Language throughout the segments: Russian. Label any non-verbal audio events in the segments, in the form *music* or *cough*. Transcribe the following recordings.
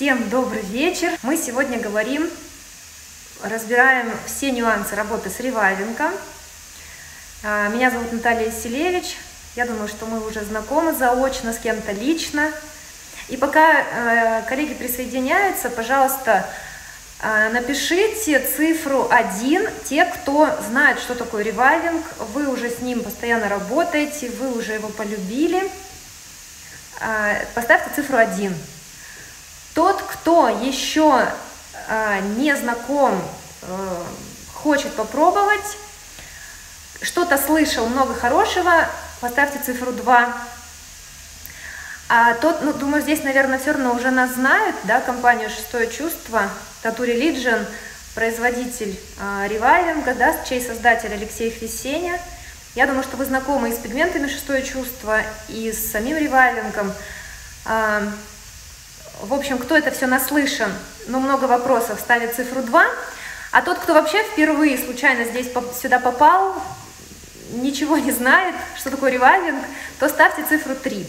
Всем добрый вечер. Мы сегодня говорим, разбираем все нюансы работы с ревайвингом. А, меня зовут Наталья Селевич. Я думаю, что мы уже знакомы заочно с кем-то лично. И пока э, коллеги присоединяются, пожалуйста, э, напишите цифру 1, те, кто знает, что такое ревайвинг, вы уже с ним постоянно работаете, вы уже его полюбили. Э, поставьте цифру 1. Тот, кто еще не знаком, хочет попробовать, что-то слышал много хорошего, поставьте цифру 2. А тот, ну, думаю, здесь, наверное, все равно уже нас знают, да, компанию «Шестое чувство», Tattoo Religion, производитель э, ревайвинга, да, чей создатель Алексей Хвесеня. Я думаю, что вы знакомы и с пигментами «Шестое чувство», и с самим ревайвингом. Э, в общем, кто это все наслышан, ну, много вопросов, ставит цифру 2. А тот, кто вообще впервые случайно здесь сюда попал, ничего не знает, что такое ревайвинг, то ставьте цифру 3.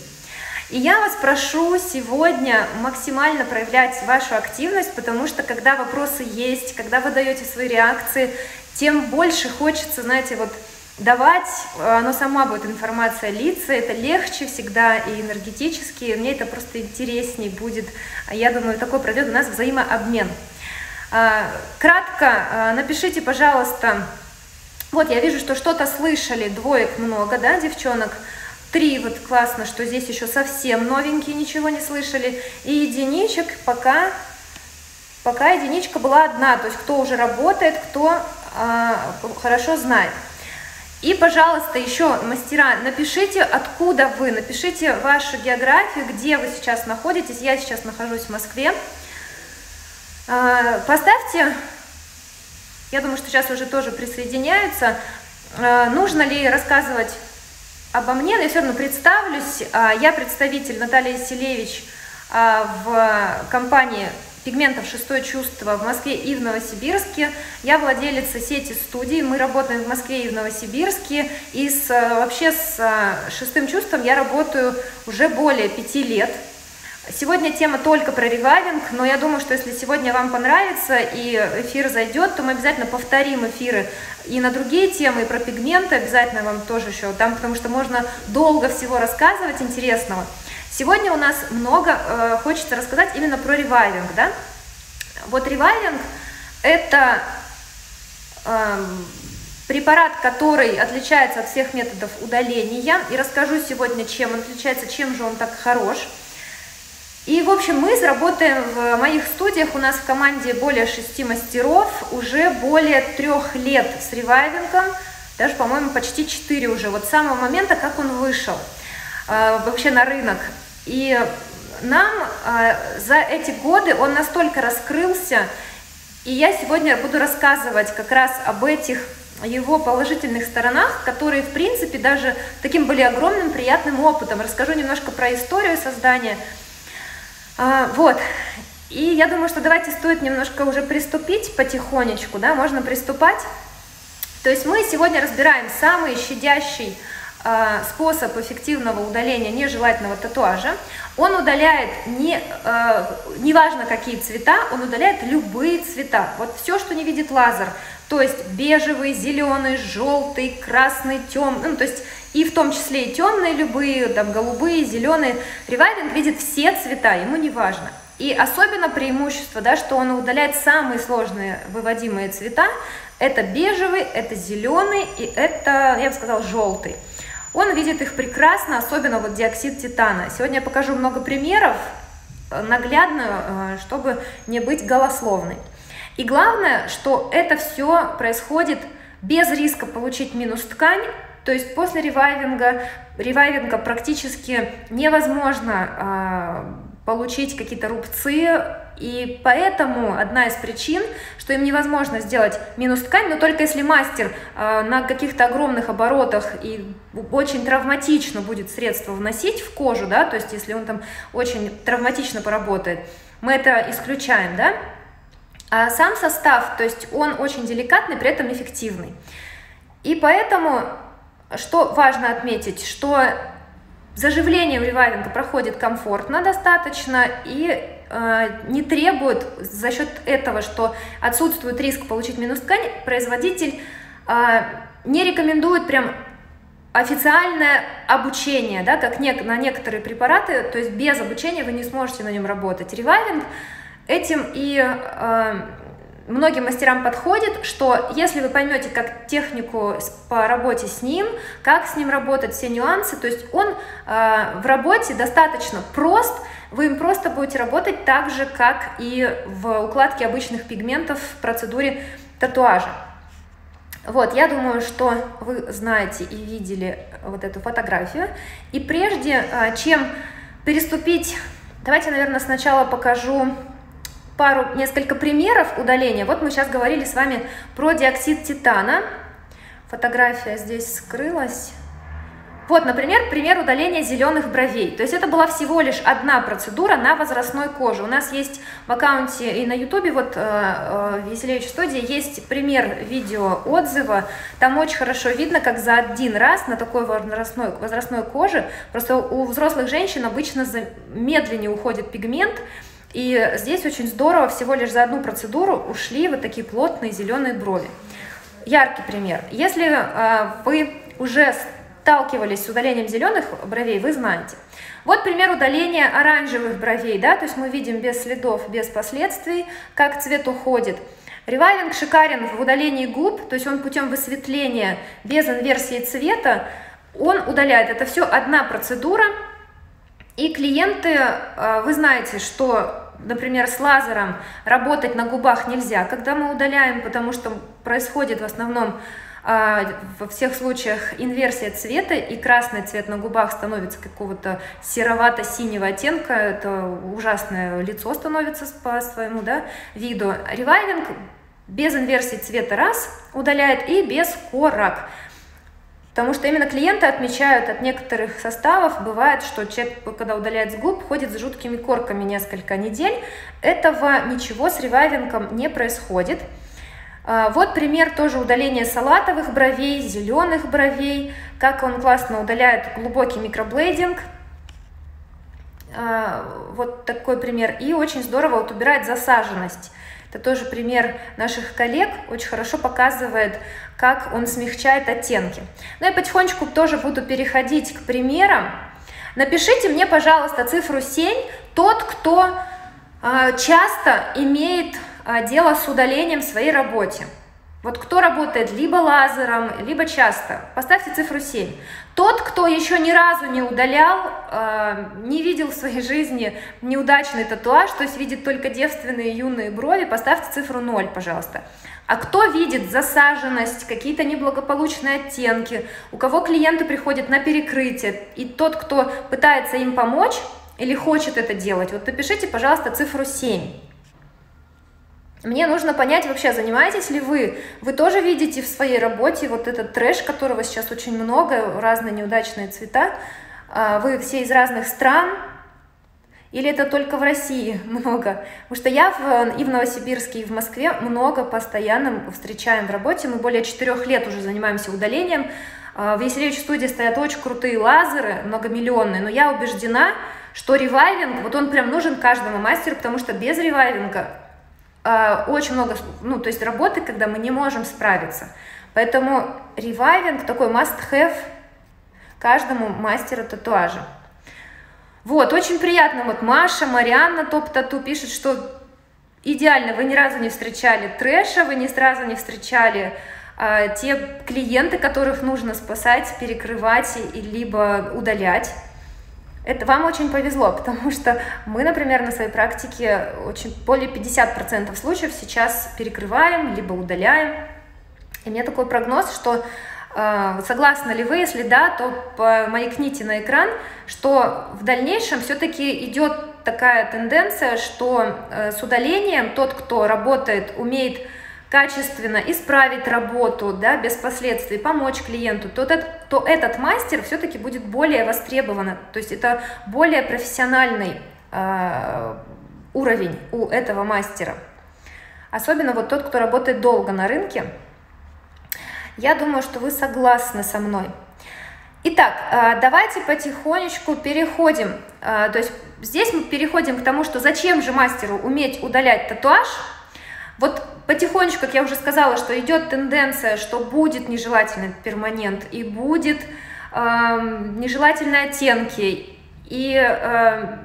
И я вас прошу сегодня максимально проявлять вашу активность, потому что когда вопросы есть, когда вы даете свои реакции, тем больше хочется, знаете, вот давать, оно сама будет информация литься, это легче всегда и энергетически, мне это просто интереснее будет, я думаю, такой пройдет у нас взаимообмен. А, кратко а, напишите, пожалуйста, вот я вижу, что что-то слышали, двоек много, да, девчонок, Три, вот классно, что здесь еще совсем новенькие, ничего не слышали. И единичек пока, пока единичка была одна, то есть кто уже работает, кто э, хорошо знает. И, пожалуйста, еще, мастера, напишите, откуда вы, напишите вашу географию, где вы сейчас находитесь. Я сейчас нахожусь в Москве. Э, поставьте, я думаю, что сейчас уже тоже присоединяются, э, нужно ли рассказывать обо мне, но я все равно представлюсь. А, я представитель Наталья Селевич а, в компании пигментов «Шестое чувство» в Москве и в Новосибирске. Я владелица сети студий, мы работаем в Москве и в Новосибирске. И с, вообще с «Шестым чувством» я работаю уже более пяти лет. Сегодня тема только про ревайвинг, но я думаю, что если сегодня вам понравится и эфир зайдет, то мы обязательно повторим эфиры и на другие темы, и про пигменты обязательно вам тоже еще дам, потому что можно долго всего рассказывать интересного. Сегодня у нас много э, хочется рассказать именно про ревайвинг, да? Вот ревайвинг это э, препарат, который отличается от всех методов удаления, и расскажу сегодня, чем он отличается, чем же он так хорош – и, в общем, мы заработаем в моих студиях, у нас в команде более шести мастеров, уже более трех лет с ревайвингом, даже, по-моему, почти четыре уже, вот с самого момента, как он вышел э, вообще на рынок. И нам э, за эти годы он настолько раскрылся, и я сегодня буду рассказывать как раз об этих его положительных сторонах, которые, в принципе, даже таким были огромным приятным опытом. Расскажу немножко про историю создания – а, вот. И я думаю, что давайте стоит немножко уже приступить потихонечку, да, можно приступать. То есть мы сегодня разбираем самый щадящий э, способ эффективного удаления нежелательного татуажа. Он удаляет, не, э, неважно какие цвета, он удаляет любые цвета. Вот все, что не видит лазер, то есть бежевый, зеленый, желтый, красный, темный, ну, то есть и в том числе и темные любые, там голубые, зеленые. Ревайвинг видит все цвета, ему не важно. И особенно преимущество, да, что он удаляет самые сложные выводимые цвета. Это бежевый, это зеленый и это, я бы сказала, желтый. Он видит их прекрасно, особенно вот диоксид титана. Сегодня я покажу много примеров, э, наглядно, э, чтобы не быть голословной. И главное, что это все происходит без риска получить минус ткань, то есть после ревайвинга, ревайвинга практически невозможно э, получить какие-то рубцы, и поэтому одна из причин, что им невозможно сделать минус ткань, но только если мастер э, на каких-то огромных оборотах и очень травматично будет средство вносить в кожу, да, то есть если он там очень травматично поработает, мы это исключаем, да, а сам состав, то есть он очень деликатный, при этом эффективный. И поэтому что важно отметить, что заживление у ревайвинга проходит комфортно достаточно, и не требует за счет этого, что отсутствует риск получить минус ткань, производитель э, не рекомендует прям официальное обучение, да, как не, на некоторые препараты, то есть без обучения вы не сможете на нем работать. Ревайвинг этим и э, многим мастерам подходит, что если вы поймете как технику по работе с ним, как с ним работать, все нюансы, то есть он э, в работе достаточно прост, вы им просто будете работать так же, как и в укладке обычных пигментов в процедуре татуажа. Вот, я думаю, что вы знаете и видели вот эту фотографию. И прежде а, чем переступить, давайте, наверное, сначала покажу пару, несколько примеров удаления. Вот мы сейчас говорили с вами про диоксид титана. Фотография здесь скрылась. Вот, например, пример удаления зеленых бровей. То есть это была всего лишь одна процедура на возрастной коже. У нас есть в аккаунте и на ютубе, вот э, э, Веселевич студии, есть пример видео отзыва. Там очень хорошо видно, как за один раз на такой возрастной, возрастной коже, просто у взрослых женщин обычно медленнее уходит пигмент, и здесь очень здорово, всего лишь за одну процедуру ушли вот такие плотные зеленые брови. Яркий пример. Если э, вы уже сталкивались с удалением зеленых бровей, вы знаете. Вот пример удаления оранжевых бровей, да, то есть мы видим без следов, без последствий, как цвет уходит. Ревайвинг шикарен в удалении губ, то есть он путем высветления без инверсии цвета, он удаляет. Это все одна процедура, и клиенты, э, вы знаете, что, например, с лазером работать на губах нельзя, когда мы удаляем, потому что происходит в основном во всех случаях инверсия цвета, и красный цвет на губах становится какого-то серовато-синего оттенка, это ужасное лицо становится по своему да, виду. Ревайвинг без инверсии цвета раз удаляет и без корок. Потому что именно клиенты отмечают от некоторых составов, бывает, что человек, когда удаляет с губ, ходит с жуткими корками несколько недель. Этого ничего с ревайвингом не происходит. А, вот пример тоже удаления салатовых бровей, зеленых бровей, как он классно удаляет глубокий микроблейдинг. А, вот такой пример. И очень здорово вот убирает засаженность. Это тоже пример наших коллег, очень хорошо показывает, как он смягчает оттенки. Ну и потихонечку тоже буду переходить к примерам. Напишите мне, пожалуйста, цифру 7, тот, кто э, часто имеет дело с удалением в своей работе. Вот кто работает либо лазером, либо часто, поставьте цифру 7. Тот, кто еще ни разу не удалял, э, не видел в своей жизни неудачный татуаж, то есть видит только девственные юные брови, поставьте цифру 0, пожалуйста. А кто видит засаженность, какие-то неблагополучные оттенки, у кого клиенты приходят на перекрытие, и тот, кто пытается им помочь или хочет это делать, вот напишите, пожалуйста, цифру 7. Мне нужно понять вообще, занимаетесь ли вы, вы тоже видите в своей работе вот этот трэш, которого сейчас очень много, разные неудачные цвета, а, вы все из разных стран, или это только в России *laughs* много? Потому что я в, и в Новосибирске, и в Москве много постоянно встречаем в работе. Мы более четырех лет уже занимаемся удалением. А, в Веселевич студии стоят очень крутые лазеры, многомиллионные, но я убеждена, что ревайвинг, вот он прям нужен каждому мастеру, потому что без ревайвинга очень много, ну, то есть работы, когда мы не можем справиться. Поэтому ревайвинг такой must-have каждому мастеру татуажа. Вот, очень приятно, вот Маша, Марианна Топ-Тату пишет, что идеально, вы ни разу не встречали трэша, вы ни разу не встречали а, те клиенты, которых нужно спасать, перекрывать, и, либо удалять. Это вам очень повезло, потому что мы, например, на своей практике очень более 50% случаев сейчас перекрываем, либо удаляем. И у меня такой прогноз, что э, согласны ли вы, если да, то маякните на экран, что в дальнейшем все-таки идет такая тенденция, что э, с удалением тот, кто работает, умеет качественно исправить работу, да, без последствий, помочь клиенту, то этот, то этот мастер все-таки будет более востребован. То есть это более профессиональный э, уровень у этого мастера. Особенно вот тот, кто работает долго на рынке. Я думаю, что вы согласны со мной. Итак, э, давайте потихонечку переходим. Э, то есть здесь мы переходим к тому, что зачем же мастеру уметь удалять татуаж. Вот потихонечку, как я уже сказала, что идет тенденция, что будет нежелательный перманент и будет э, нежелательные оттенки. И э,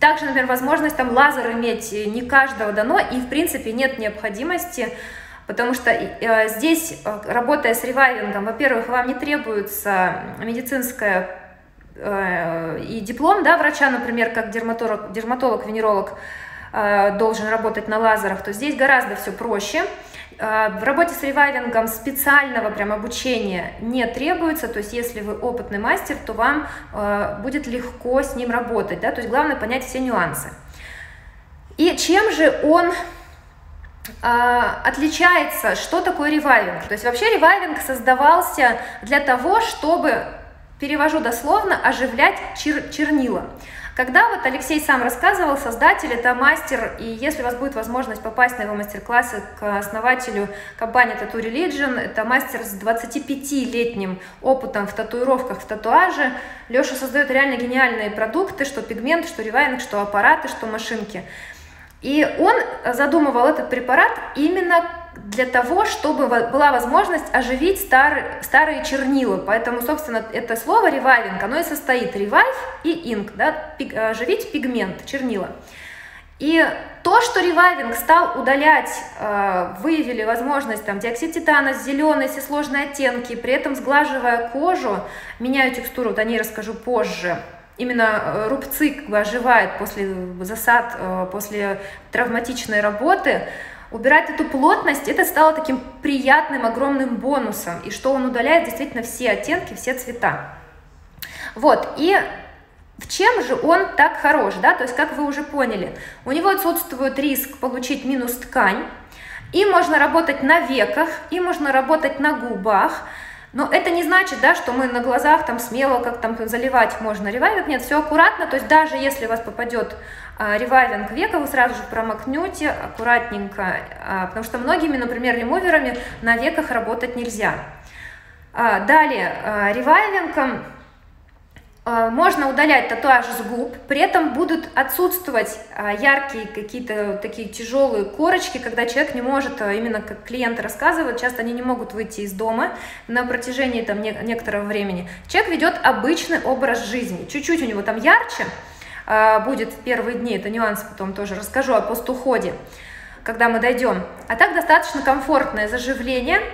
также, например, возможность там лазер иметь не каждого дано, и в принципе нет необходимости Потому что э, здесь, э, работая с ревайвингом, во-первых, вам не требуется медицинская э, и диплом да, врача, например, как дерматолог, дерматолог венеролог должен работать на лазерах, то здесь гораздо все проще. Э, в работе с ревайвингом специального прям обучения не требуется, то есть если вы опытный мастер, то вам э, будет легко с ним работать, да, то есть главное понять все нюансы. И чем же он отличается, что такое ревайвинг. То есть вообще ревайвинг создавался для того, чтобы, перевожу дословно, оживлять чер чернила. Когда вот Алексей сам рассказывал, создатель это мастер, и если у вас будет возможность попасть на его мастер-классы к основателю компании Tattoo Religion, это мастер с 25-летним опытом в татуировках, в татуаже. Леша создает реально гениальные продукты, что пигмент, что ревайвинг, что аппараты, что машинки. И он задумывал этот препарат именно для того, чтобы была возможность оживить старые, старые чернила. Поэтому, собственно, это слово ревайвинг, оно и состоит ревайв и инк, да, пиг, оживить пигмент, чернила. И то, что ревайвинг стал удалять, э, выявили возможность там диоксид титана, зеленые, все сложные оттенки, при этом сглаживая кожу, меняю текстуру, вот о ней расскажу позже, именно э, рубцы как бы оживают после засад, э, после травматичной работы, убирать эту плотность, это стало таким приятным, огромным бонусом, и что он удаляет действительно все оттенки, все цвета. Вот, и в чем же он так хорош, да, то есть, как вы уже поняли, у него отсутствует риск получить минус ткань, и можно работать на веках, и можно работать на губах, но это не значит, да, что мы на глазах там смело как там заливать можно ревайвинг. Нет, все аккуратно. То есть даже если у вас попадет а, ревайвинг века, вы сразу же промокнете аккуратненько, а, потому что многими, например, ремуверами на веках работать нельзя. А, далее, а, ревайвингом можно удалять татуаж с губ, при этом будут отсутствовать а, яркие какие-то такие тяжелые корочки, когда человек не может, а, именно как клиент рассказывает, часто они не могут выйти из дома на протяжении там некоторого времени. Человек ведет обычный образ жизни, чуть-чуть у него там ярче будет в первые дни, это нюанс потом тоже расскажу о постуходе, когда мы дойдем. А так достаточно комфортное заживление –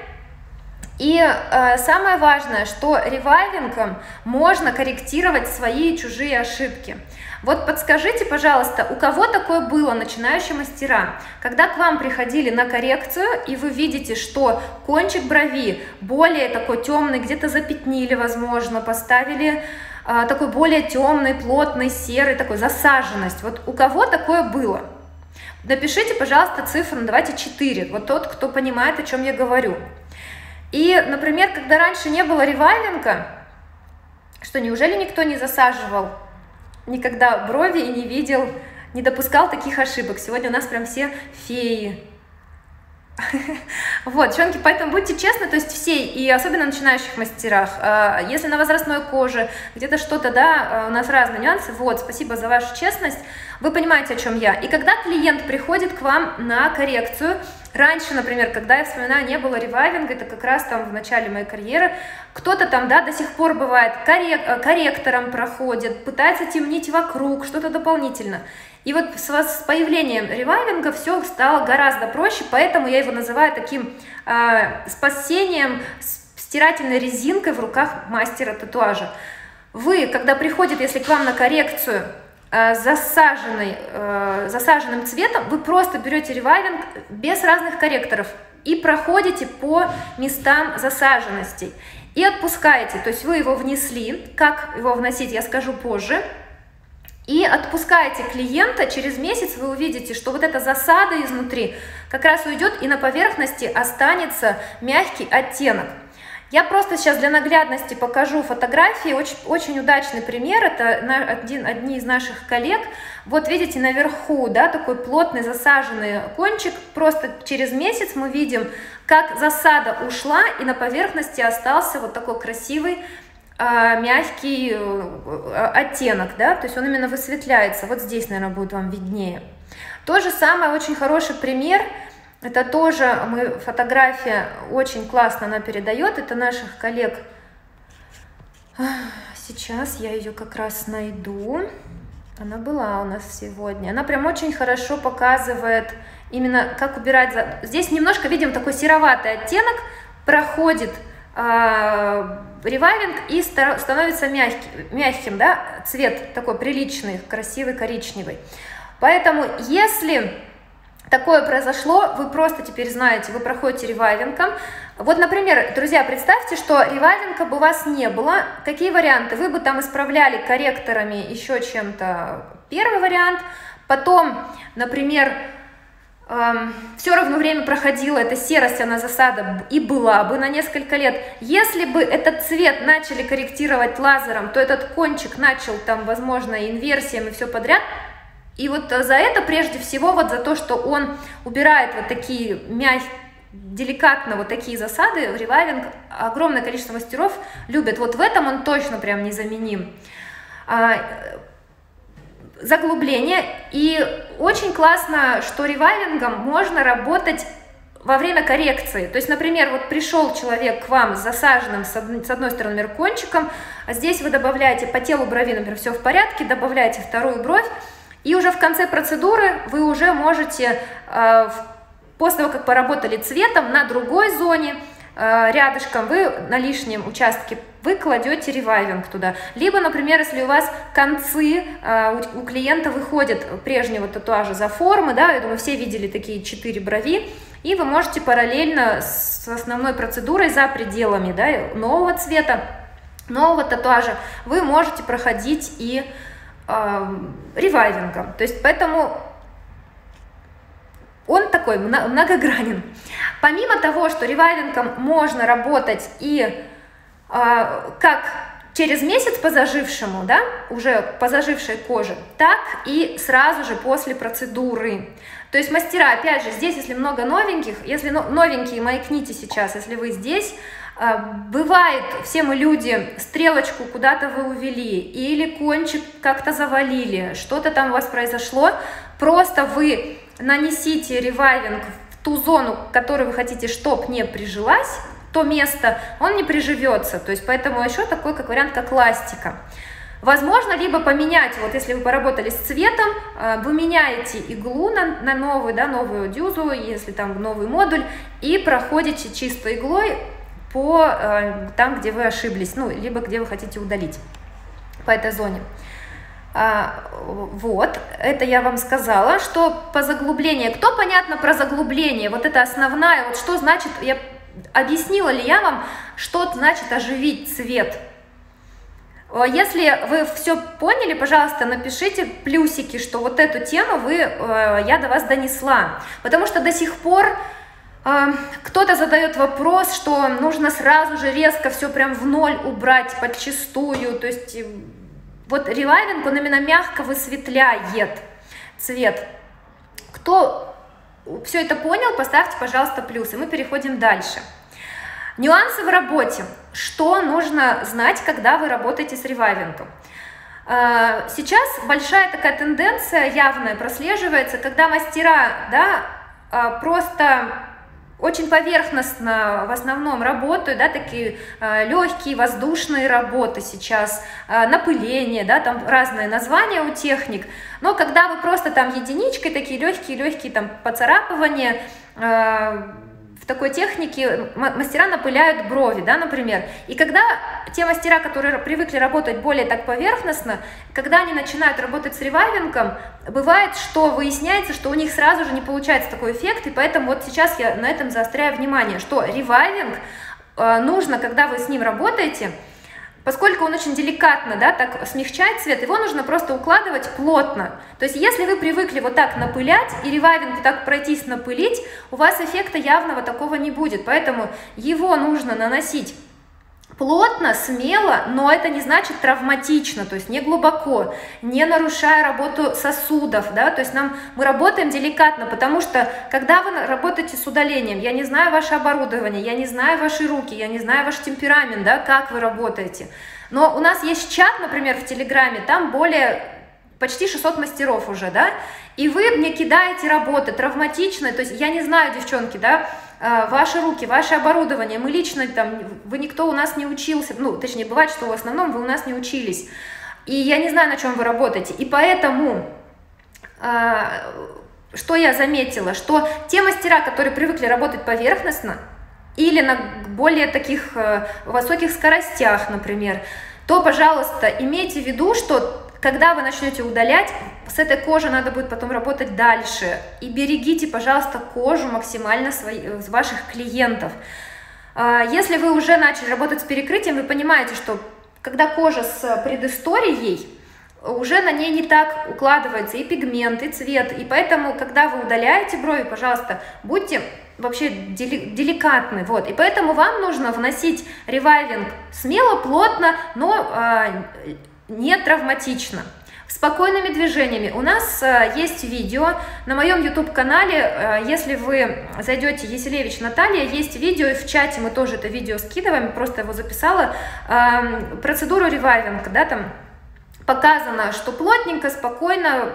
и э, самое важное, что ревайвингом можно корректировать свои и чужие ошибки. Вот подскажите, пожалуйста, у кого такое было, начинающие мастера, когда к вам приходили на коррекцию, и вы видите, что кончик брови более такой темный, где-то запятнили, возможно, поставили э, такой более темный, плотный, серый, такой засаженность. Вот у кого такое было? Напишите, пожалуйста, цифру, ну, давайте 4, вот тот, кто понимает, о чем я говорю. И, например, когда раньше не было ревайвинга, что неужели никто не засаживал никогда брови и не видел, не допускал таких ошибок? Сегодня у нас прям все феи, вот, девчонки, поэтому будьте честны, то есть все, и особенно начинающих мастерах, а, если на возрастной коже, где-то что-то, да, а, у нас разные нюансы, вот, спасибо за вашу честность, вы понимаете, о чем я. И когда клиент приходит к вам на коррекцию, раньше, например, когда я вспоминаю, не было ревайвинга, это как раз там в начале моей карьеры, кто-то там, да, до сих пор бывает коррек корректором проходит, пытается темнить вокруг, что-то дополнительно. И вот с, с появлением ревайвинга все стало гораздо проще, поэтому я его называю таким э, спасением стирательной резинкой в руках мастера татуажа. Вы, когда приходит, если к вам на коррекцию э, засаженный, э, засаженным цветом, вы просто берете ревайвинг без разных корректоров и проходите по местам засаженностей и отпускаете. То есть вы его внесли, как его вносить, я скажу позже, и отпускаете клиента, через месяц вы увидите, что вот эта засада изнутри как раз уйдет и на поверхности останется мягкий оттенок. Я просто сейчас для наглядности покажу фотографии, очень, очень удачный пример, это один, одни из наших коллег. Вот видите наверху, да, такой плотный засаженный кончик, просто через месяц мы видим, как засада ушла и на поверхности остался вот такой красивый мягкий э, оттенок, да, то есть он именно высветляется. Вот здесь, наверное, будет вам виднее. То же самое, очень хороший пример, это тоже мы, фотография очень классно она передает, это наших коллег. Сейчас я ее как раз найду. Она была у нас сегодня. Она прям очень хорошо показывает именно как убирать. Здесь немножко видим такой сероватый оттенок, проходит э, ревайвинг и становится мягкий, мягким, да, цвет такой приличный, красивый, коричневый. Поэтому, если такое произошло, вы просто теперь знаете, вы проходите ревайвингом. Вот, например, друзья, представьте, что ревайвинга бы у вас не было. Какие варианты? Вы бы там исправляли корректорами еще чем-то первый вариант, потом, например, все равно время проходило, эта серость, она засада и была бы на несколько лет. Если бы этот цвет начали корректировать лазером, то этот кончик начал там, возможно, инверсиями все подряд, и вот за это прежде всего, вот за то, что он убирает вот такие мягкие, деликатно вот такие засады, ревайвинг огромное количество мастеров любят. Вот в этом он точно прям незаменим. Заглубление. И очень классно, что ревайвингом можно работать во время коррекции. То есть, например, вот пришел человек к вам с засаженным с одной, стороны например, кончиком, а здесь вы добавляете по телу брови, например, все в порядке, добавляете вторую бровь, и уже в конце процедуры вы уже можете, э, после того, как поработали цветом, на другой зоне, э, рядышком вы на лишнем участке вы кладете ревайвинг туда. Либо, например, если у вас концы э, у клиента выходят прежнего татуажа за формы, да, я думаю, все видели такие четыре брови, и вы можете параллельно с основной процедурой за пределами да, нового цвета, нового татуажа, вы можете проходить и ревайвингом. То есть поэтому он такой многогранен. Помимо того, что ревайвингом можно работать и э, как через месяц по зажившему, да, уже по зажившей коже, так и сразу же после процедуры. То есть мастера, опять же, здесь, если много новеньких, если новенькие, маякните сейчас, если вы здесь, а, бывает, все мы люди, стрелочку куда-то вы увели, или кончик как-то завалили, что-то там у вас произошло, просто вы нанесите ревайвинг в ту зону, которую вы хотите, чтоб не прижилась, то место, он не приживется, то есть поэтому еще такой как вариант, как ластика. Возможно, либо поменять, вот если вы поработали с цветом, а, вы меняете иглу на, на новую, да, новую дюзу, если там новый модуль, и проходите чистой иглой по э, там, где вы ошиблись, ну, либо где вы хотите удалить по этой зоне. А, вот, это я вам сказала, что по заглублению, кто понятно про заглубление, вот это основная, вот что значит, я объяснила ли я вам, что значит оживить цвет. Если вы все поняли, пожалуйста, напишите плюсики, что вот эту тему вы, э, я до вас донесла, потому что до сих пор кто-то задает вопрос, что нужно сразу же резко все прям в ноль убрать подчистую, то есть э, вот ревайвинг, он именно мягко высветляет цвет. Кто все это понял, поставьте, пожалуйста, плюсы. Мы переходим дальше. Нюансы в работе. Что нужно знать, когда вы работаете с ревайвингом? А, сейчас большая такая тенденция явная прослеживается, когда мастера да, а, просто очень поверхностно в основном работают, да, такие э, легкие воздушные работы сейчас, э, напыление, да, там разные названия у техник, но когда вы просто там единичкой, такие легкие-легкие там поцарапывания, э, в такой технике мастера напыляют брови, да, например. И когда те мастера, которые привыкли работать более так поверхностно, когда они начинают работать с ревайвингом, бывает, что выясняется, что у них сразу же не получается такой эффект, и поэтому вот сейчас я на этом заостряю внимание, что ревайвинг э, нужно, когда вы с ним работаете, Поскольку он очень деликатно, да, так смягчает цвет, его нужно просто укладывать плотно. То есть если вы привыкли вот так напылять и ревайвинг так пройтись напылить, у вас эффекта явного такого не будет. Поэтому его нужно наносить плотно, смело, но это не значит травматично, то есть не глубоко, не нарушая работу сосудов, да, то есть нам, мы работаем деликатно, потому что когда вы работаете с удалением, я не знаю ваше оборудование, я не знаю ваши руки, я не знаю ваш темперамент, да, как вы работаете, но у нас есть чат, например, в Телеграме, там более почти 600 мастеров уже, да, и вы мне кидаете работы травматичные, то есть я не знаю, девчонки, да, ваши руки, ваше оборудование, мы лично там, вы никто у нас не учился, ну, точнее, бывает, что в основном вы у нас не учились, и я не знаю, на чем вы работаете, и поэтому, а, что я заметила, что те мастера, которые привыкли работать поверхностно, или на более таких э, высоких скоростях, например, то, пожалуйста, имейте в виду, что когда вы начнете удалять, с этой кожей надо будет потом работать дальше. И берегите, пожалуйста, кожу максимально своих, ваших клиентов. А, если вы уже начали работать с перекрытием, вы понимаете, что когда кожа с предысторией, уже на ней не так укладывается и пигмент, и цвет. И поэтому, когда вы удаляете брови, пожалуйста, будьте вообще дели, деликатны. Вот. И поэтому вам нужно вносить ревайвинг смело, плотно, но э, не травматично. Спокойными движениями. У нас э, есть видео на моем YouTube-канале, э, если вы зайдете Еселевич Наталья, есть видео, в чате мы тоже это видео скидываем, просто его записала, э, процедуру ревайвинг, да, там показано, что плотненько, спокойно,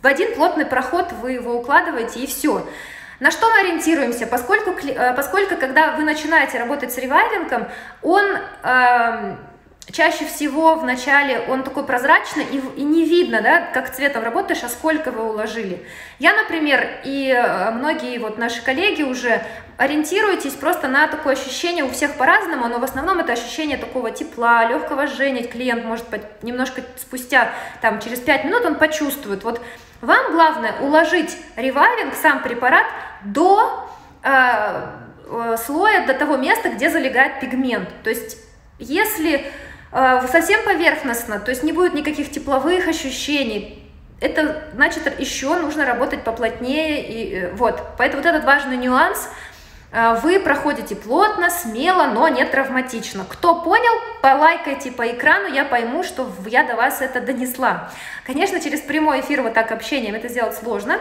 в один плотный проход вы его укладываете и все. На что мы ориентируемся? Поскольку, э, поскольку когда вы начинаете работать с ревайвингом, он... Э, чаще всего в начале он такой прозрачный и, и не видно, да, как цветом работаешь, а сколько вы уложили. Я, например, и э, многие вот наши коллеги уже ориентируйтесь просто на такое ощущение, у всех по-разному, но в основном это ощущение такого тепла, легкого жжения, клиент может немножко спустя, там, через 5 минут он почувствует. Вот вам главное уложить ревайвинг, сам препарат, до э, э, слоя, до того места, где залегает пигмент. То есть, если совсем поверхностно, то есть не будет никаких тепловых ощущений. Это значит, еще нужно работать поплотнее. И, э, вот. Поэтому вот этот важный нюанс. А, вы проходите плотно, смело, но не травматично. Кто понял, полайкайте по экрану, я пойму, что я до вас это донесла. Конечно, через прямой эфир вот так общением это сделать сложно,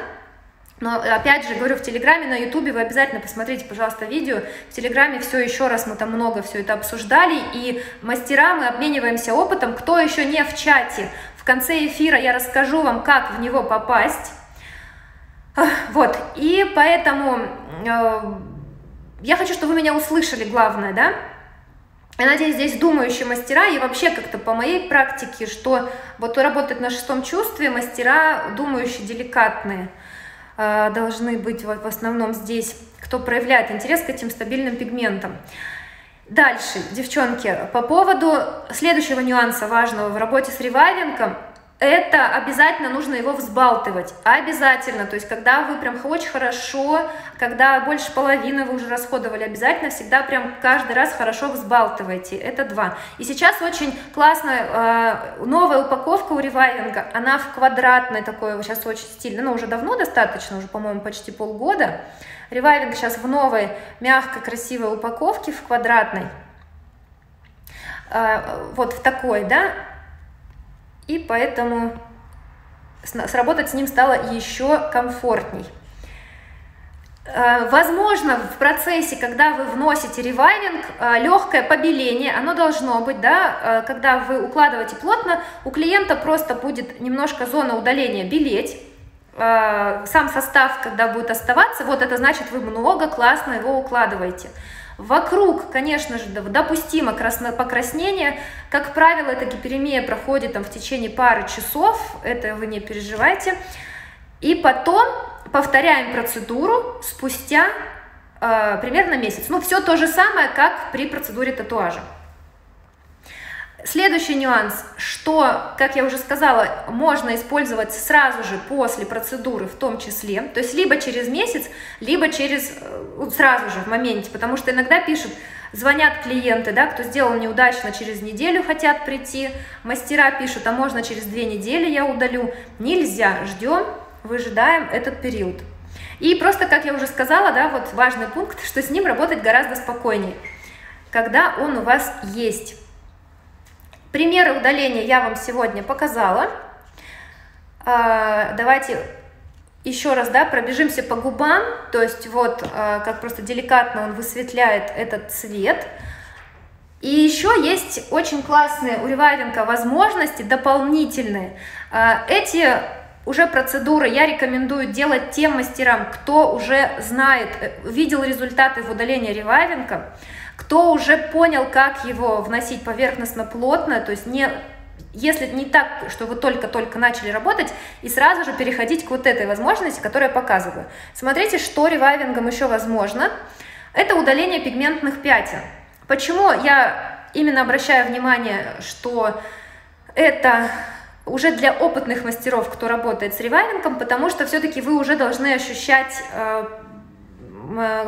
но опять же, говорю, в Телеграме, на Ютубе вы обязательно посмотрите, пожалуйста, видео. В Телеграме все еще раз мы там много все это обсуждали. И мастера, мы обмениваемся опытом. Кто еще не в чате, в конце эфира я расскажу вам, как в него попасть. Вот, и поэтому э, я хочу, чтобы вы меня услышали, главное, да? Я надеюсь, здесь думающие мастера и вообще как-то по моей практике, что вот работает на шестом чувстве мастера думающие, деликатные – должны быть в основном здесь, кто проявляет интерес к этим стабильным пигментам. Дальше, девчонки, по поводу следующего нюанса важного в работе с ревайвингом, это обязательно нужно его взбалтывать, обязательно, то есть когда вы прям очень хорошо, когда больше половины вы уже расходовали, обязательно всегда прям каждый раз хорошо взбалтывайте, это два. И сейчас очень классная э, новая упаковка у ревайвинга, она в квадратной такой, сейчас очень стильно, но уже давно достаточно, уже, по-моему, почти полгода. Ревайвинг сейчас в новой, мягкой, красивой упаковке, в квадратной, э, вот в такой, да, и поэтому сработать с ним стало еще комфортней. Э, возможно, в процессе, когда вы вносите ревайвинг, э, легкое побеление, оно должно быть, да, э, когда вы укладываете плотно, у клиента просто будет немножко зона удаления белеть, сам состав, когда будет оставаться, вот это значит, вы много классно его укладываете. Вокруг, конечно же, допустимо покраснение. Как правило, эта гиперемия проходит там, в течение пары часов, это вы не переживайте. И потом повторяем процедуру спустя э, примерно месяц. Ну, все то же самое, как при процедуре татуажа. Следующий нюанс, что, как я уже сказала, можно использовать сразу же после процедуры в том числе, то есть либо через месяц, либо через э, сразу же в моменте, потому что иногда пишут, звонят клиенты, да, кто сделал неудачно, через неделю хотят прийти, мастера пишут, а можно через две недели я удалю, нельзя, ждем, выжидаем этот период. И просто, как я уже сказала, да, вот важный пункт, *laughs* что с ним работать гораздо спокойнее. когда он у вас есть. Примеры удаления я вам сегодня показала. А, давайте еще раз, да, пробежимся по губам, то есть вот а, как просто деликатно он высветляет этот цвет. И еще есть очень классные у ревайвинга возможности дополнительные. А, эти уже процедуры я рекомендую делать тем мастерам, кто уже знает, э, видел результаты в удалении ревайвинга, кто уже понял, как его вносить поверхностно-плотно, то есть не если не так, что вы только-только начали работать, и сразу же переходить к вот этой возможности, которую я показываю. Смотрите, что ревайвингом еще возможно. Это удаление пигментных пятен. Почему я именно обращаю внимание, что это уже для опытных мастеров, кто работает с ревайвингом, потому что все-таки вы уже должны ощущать э,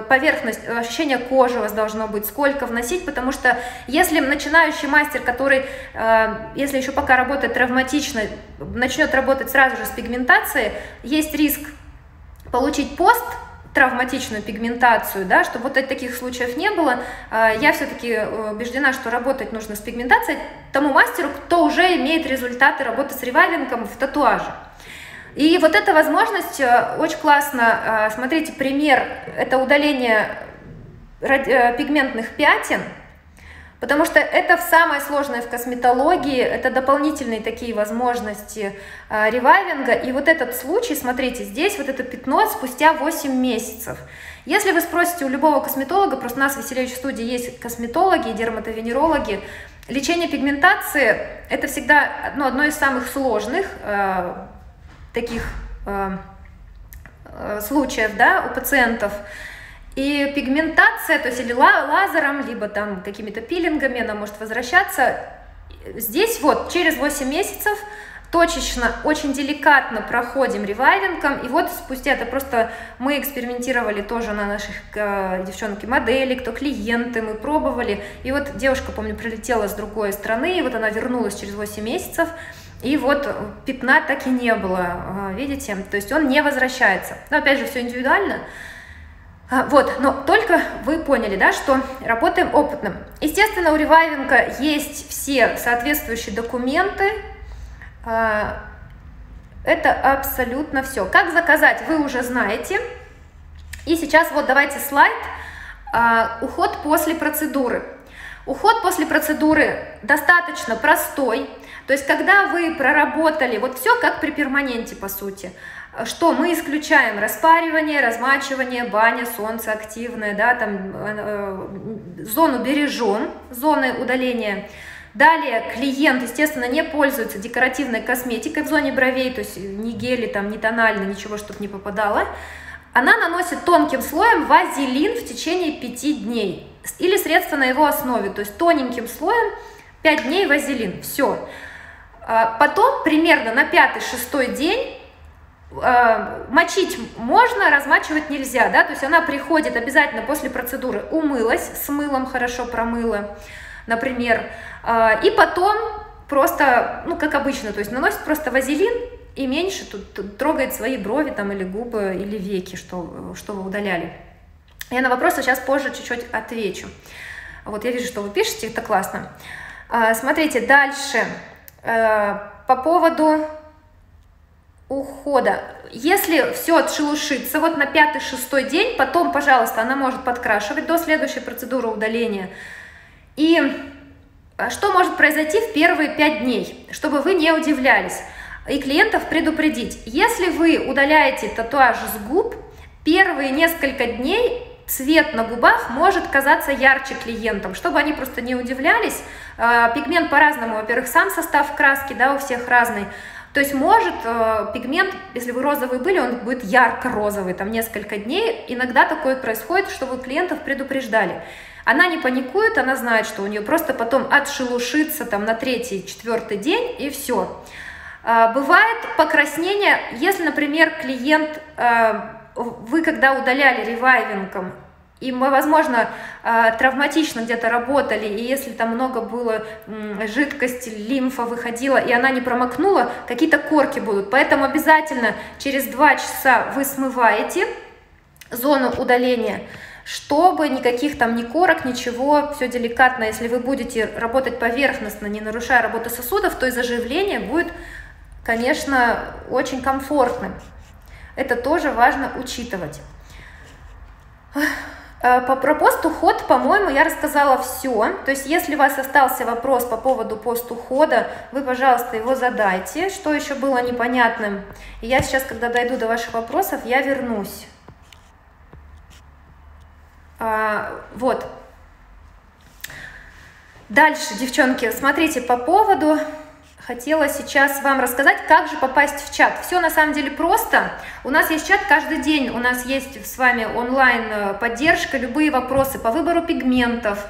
поверхность, ощущение кожи у вас должно быть, сколько вносить, потому что если начинающий мастер, который, э, если еще пока работает травматично, начнет работать сразу же с пигментацией, есть риск получить пост, травматичную пигментацию, да, чтобы вот таких случаев не было, я все-таки э, убеждена, что работать нужно с пигментацией тому мастеру, кто уже имеет результаты работы с ревайвингом в татуаже. И вот эта возможность э, очень классно, э, смотрите, пример, это удаление пигментных пятен, Потому что это самое сложное в косметологии, это дополнительные такие возможности э, ревайвинга. И вот этот случай, смотрите, здесь вот это пятно спустя 8 месяцев. Если вы спросите у любого косметолога, просто у нас в Веселевич студии есть косметологи дерматовенерологи, лечение пигментации – это всегда ну, одно из самых сложных э, таких э, э случаев да, у пациентов – и пигментация, то есть или лазером, либо там какими-то пилингами она может возвращаться. Здесь вот через 8 месяцев точечно, очень деликатно проходим ревайвингом, и вот спустя это просто мы экспериментировали тоже на наших э, девчонки модели, кто клиенты, мы пробовали, и вот девушка, помню, прилетела с другой страны, и вот она вернулась через 8 месяцев, и вот пятна так и не было, э, видите, то есть он не возвращается. Но опять же, все индивидуально, а, вот, но только вы поняли, да, что работаем опытным. Естественно, у ревайвинга есть все соответствующие документы. А, это абсолютно все. Как заказать, вы уже знаете. И сейчас вот давайте слайд. А, уход после процедуры. Уход после процедуры достаточно простой. То есть, когда вы проработали, вот все как при перманенте, по сути что мы исключаем распаривание, размачивание, баня, солнце активное, да, там э, зону бережем, зоны удаления. Далее клиент, естественно, не пользуется декоративной косметикой в зоне бровей, то есть ни гели, там, ни тонально, ничего, чтобы не попадало. Она наносит тонким слоем вазелин в течение 5 дней или средство на его основе, то есть тоненьким слоем 5 дней вазелин, все. А потом примерно на 5-6 день Э, мочить можно, размачивать нельзя, да, то есть она приходит обязательно после процедуры, умылась, с мылом хорошо промыла, например, э, и потом просто, ну, как обычно, то есть наносит просто вазелин и меньше тут, трогает свои брови там или губы, или веки, что, что вы удаляли. Я на вопросы сейчас позже чуть-чуть отвечу. Вот я вижу, что вы пишете, это классно. Смотрите, дальше. По поводу ухода. Если все отшелушится вот на пятый-шестой день, потом, пожалуйста, она может подкрашивать до следующей процедуры удаления. И а, что может произойти в первые пять дней, чтобы вы не удивлялись? И клиентов предупредить. Если вы удаляете татуаж с губ, первые несколько дней цвет на губах может казаться ярче клиентам, чтобы они просто не удивлялись. А, пигмент по-разному, во-первых, сам состав краски, да, у всех разный. То есть может э, пигмент, если вы розовый были, он будет ярко-розовый, там несколько дней. Иногда такое происходит, что вы клиентов предупреждали. Она не паникует, она знает, что у нее просто потом отшелушится там на третий, четвертый день и все. Э, бывает покраснение, если, например, клиент, э, вы когда удаляли ревайвингом, и мы, возможно, а, травматично где-то работали, и если там много было жидкости, лимфа выходила, и она не промокнула, какие-то корки будут. Поэтому обязательно через два часа вы смываете зону удаления, чтобы никаких там ни корок, ничего, все деликатно. Если вы будете работать поверхностно, не нарушая работу сосудов, то и заживление будет, конечно, очень комфортным. Это тоже важно учитывать. Э, про пост-уход, по-моему, я рассказала все. То есть, если у вас остался вопрос по поводу пост-ухода, вы, пожалуйста, его задайте. Что еще было непонятным? Я сейчас, когда дойду до ваших вопросов, я вернусь. А, вот. Дальше, девчонки, смотрите, по поводу хотела сейчас вам рассказать, как же попасть в чат. Все на самом деле просто. У нас есть чат каждый день, у нас есть с вами онлайн э, любые вопросы по выбору пигментов,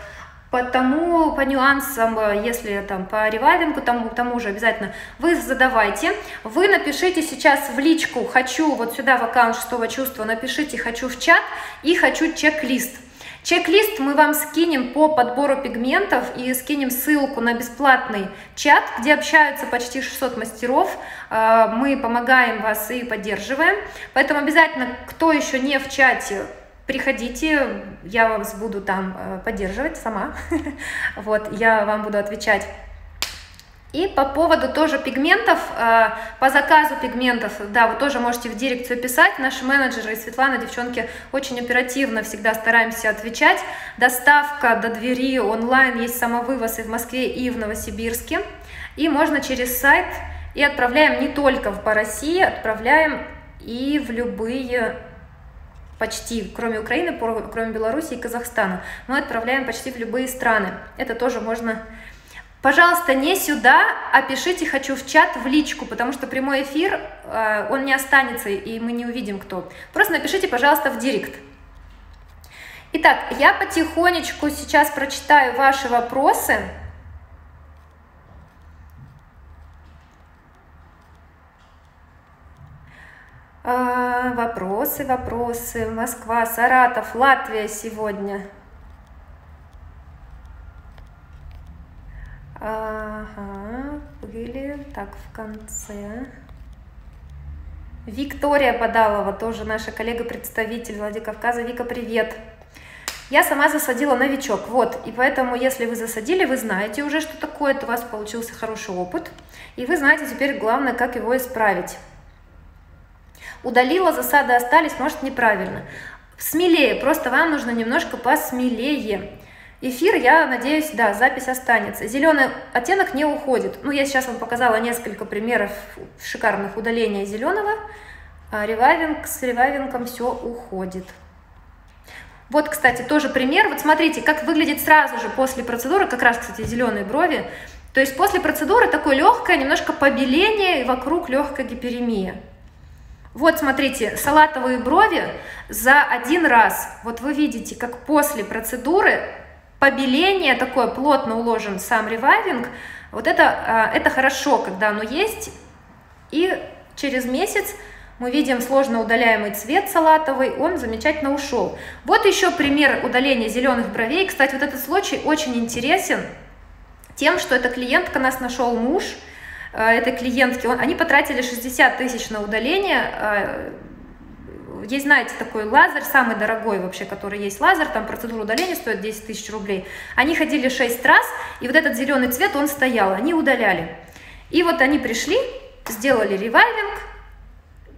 по тому, по нюансам, э, если там по ревайвингу, тому, тому же обязательно вы задавайте. Вы напишите сейчас в личку «хочу», вот сюда в аккаунт шестого чувства напишите «хочу в чат» и «хочу чек-лист». Чек-лист мы вам скинем по подбору пигментов и скинем ссылку на бесплатный чат, где общаются почти 600 мастеров. А, мы помогаем вас и поддерживаем. Поэтому обязательно, кто еще не в чате, приходите, я вас буду там э, поддерживать сама. *laughs* Вот, я вам буду отвечать и по поводу тоже пигментов, э, по заказу пигментов, да, вы тоже можете в дирекцию писать. Наши менеджеры и Светлана, девчонки, очень оперативно всегда стараемся отвечать. Доставка до двери онлайн, есть самовывоз и в Москве, и в Новосибирске. И можно через сайт, и отправляем не только по России, отправляем и в любые почти, кроме Украины, кроме Беларуси и Казахстана. Мы отправляем почти в любые страны. Это тоже можно Пожалуйста, не сюда, а пишите «хочу в чат» в личку, потому что прямой эфир, э, он не останется, и мы не увидим кто. Просто напишите, пожалуйста, в директ. Итак, я потихонечку сейчас прочитаю ваши вопросы. А, вопросы, вопросы. Москва, Саратов, Латвия сегодня. Ага, были. Так, в конце. Виктория Подалова, тоже наша коллега-представитель Владикавказа. Вика, привет. Я сама засадила новичок, вот, и поэтому, если вы засадили, вы знаете уже, что такое, это у вас получился хороший опыт, и вы знаете теперь главное, как его исправить. Удалила, засады остались, может, неправильно. Смелее, просто вам нужно немножко посмелее. Эфир, я надеюсь, да, запись останется. Зеленый оттенок не уходит. Ну, я сейчас вам показала несколько примеров шикарных удаления зеленого. А ревайвинг с ревайвингом все уходит. Вот, кстати, тоже пример. Вот смотрите, как выглядит сразу же после процедуры, как раз, кстати, зеленые брови. То есть после процедуры такое легкое немножко побеление и вокруг легкая гиперемия. Вот, смотрите, салатовые брови за один раз. Вот вы видите, как после процедуры побеление такое, плотно уложен сам ревайвинг, вот это, а, это хорошо, когда оно есть, и через месяц мы видим сложно удаляемый цвет салатовый, он замечательно ушел. Вот еще пример удаления зеленых бровей. Кстати, вот этот случай очень интересен тем, что эта клиентка нас нашел муж, а, этой клиентки, он, они потратили 60 тысяч на удаление, а, есть, знаете, такой лазер, самый дорогой вообще, который есть лазер, там процедура удаления стоит 10 тысяч рублей. Они ходили 6 раз, и вот этот зеленый цвет, он стоял, они удаляли. И вот они пришли, сделали ревайвинг,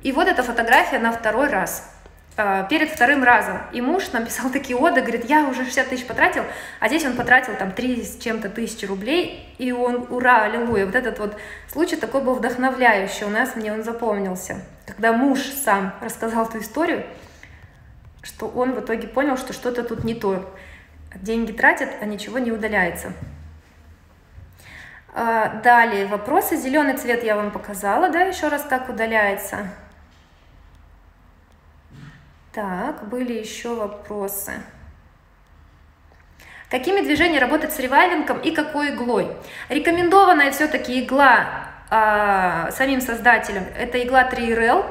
и вот эта фотография на второй раз а, перед вторым разом. И муж написал такие оды, говорит, я уже 60 тысяч потратил, а здесь он потратил там 3 с чем-то тысячи рублей, и он, ура, аллилуйя. Вот этот вот случай такой был вдохновляющий у нас, мне он запомнился когда муж сам рассказал эту историю, что он в итоге понял, что что-то тут не то. Деньги тратят, а ничего не удаляется. А, далее, вопросы. Зеленый цвет я вам показала, да, еще раз, как удаляется. Так, были еще вопросы. Какими движениями работать с ревайвингом и какой иглой? Рекомендованная все-таки игла а, самим создателем. Это игла 3RL.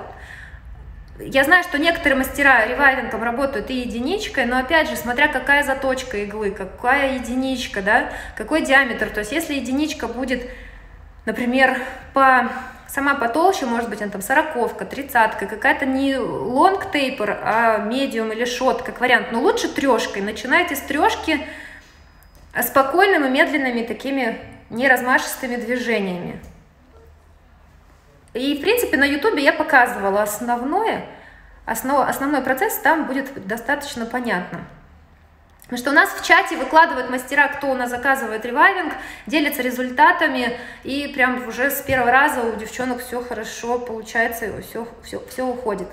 Я знаю, что некоторые мастера ревайвингом работают и единичкой, но опять же, смотря какая заточка иглы, какая единичка, да, какой диаметр. То есть если единичка будет, например, по сама потолще, может быть, она там сороковка, тридцатка, какая-то не лонг тейпер, а медиум или шот, как вариант, но лучше трешкой. Начинайте с трешки спокойными, медленными такими неразмашистыми движениями. И, в принципе, на ютубе я показывала основное, основ, основной процесс там будет достаточно понятно. Потому что у нас в чате выкладывают мастера, кто у нас заказывает ревайвинг, делятся результатами, и прям уже с первого раза у девчонок все хорошо получается, все, все, все уходит.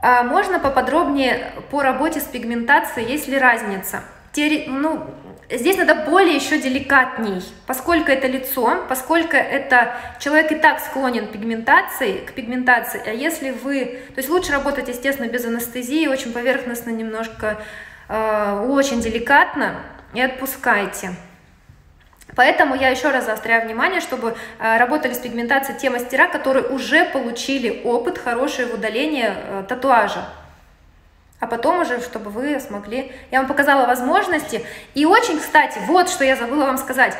А можно поподробнее по работе с пигментацией, есть ли разница? Те, ну, здесь надо более еще деликатней, поскольку это лицо, поскольку это человек и так склонен к пигментации, к пигментации, а если вы, то есть лучше работать, естественно, без анестезии, очень поверхностно немножко, Э, очень деликатно и отпускайте. Поэтому я еще раз заостряю внимание, чтобы э, работали с пигментацией те мастера, которые уже получили опыт хорошее в удалении э, татуажа. А потом уже, чтобы вы смогли... Я вам показала возможности. И очень, кстати, вот что я забыла вам сказать.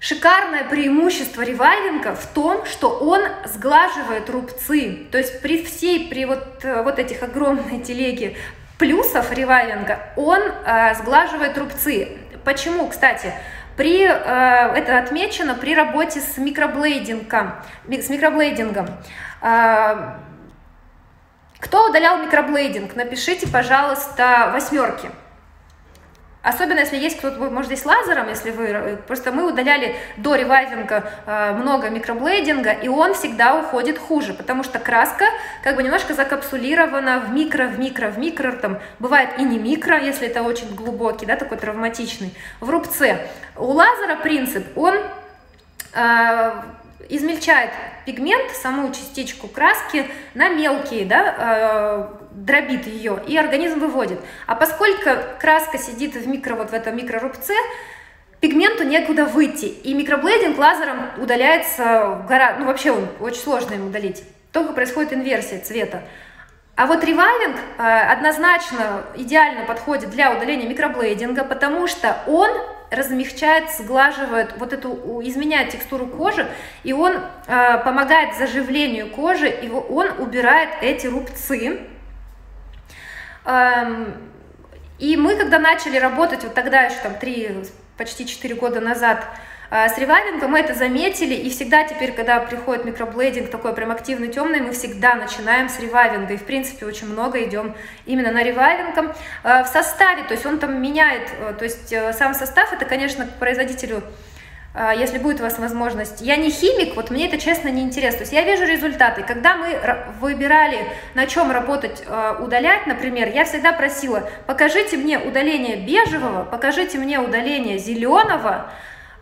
Шикарное преимущество ревайвинга в том, что он сглаживает рубцы. То есть при всей, при вот, вот этих огромной телеге плюсов ревайвинга он э, сглаживает рубцы. Почему, кстати? При, э, это отмечено при работе с микроблейдингом. С микроблейдингом. Э, кто удалял микроблейдинг? Напишите, пожалуйста, восьмерки. Особенно, если есть кто-то, может, здесь лазером, если вы... Просто мы удаляли до ревайвинга э, много микроблейдинга, и он всегда уходит хуже, потому что краска как бы немножко закапсулирована в микро, в микро, в микро, там бывает и не микро, если это очень глубокий, да, такой травматичный, в рубце. У лазера принцип, он э, измельчает пигмент, саму частичку краски на мелкие, да, э, дробит ее, и организм выводит. А поскольку краска сидит в микро, вот в этом микрорубце, пигменту некуда выйти, и микроблейдинг лазером удаляется, гора, ну вообще он очень сложно им удалить, только происходит инверсия цвета. А вот ревайвинг э, однозначно идеально подходит для удаления микроблейдинга, потому что он размягчает, сглаживает, вот эту, изменяет текстуру кожи, и он э, помогает заживлению кожи, и он убирает эти рубцы. Эм, и мы, когда начали работать, вот тогда еще там три, почти четыре года назад, с ревайвингом мы это заметили, и всегда теперь, когда приходит микроблейдинг такой прям активный, темный, мы всегда начинаем с ревайвинга, и в принципе очень много идем именно на ревайвингом. А, в составе, то есть он там меняет, э, то есть э, сам состав, это, конечно, к производителю а, если будет у вас возможность. Я не химик, вот мне это честно не интересно. То есть я вижу результаты. Когда мы выбирали, на чем работать, удалять, например, я всегда просила, покажите мне удаление бежевого, покажите мне удаление зеленого, а,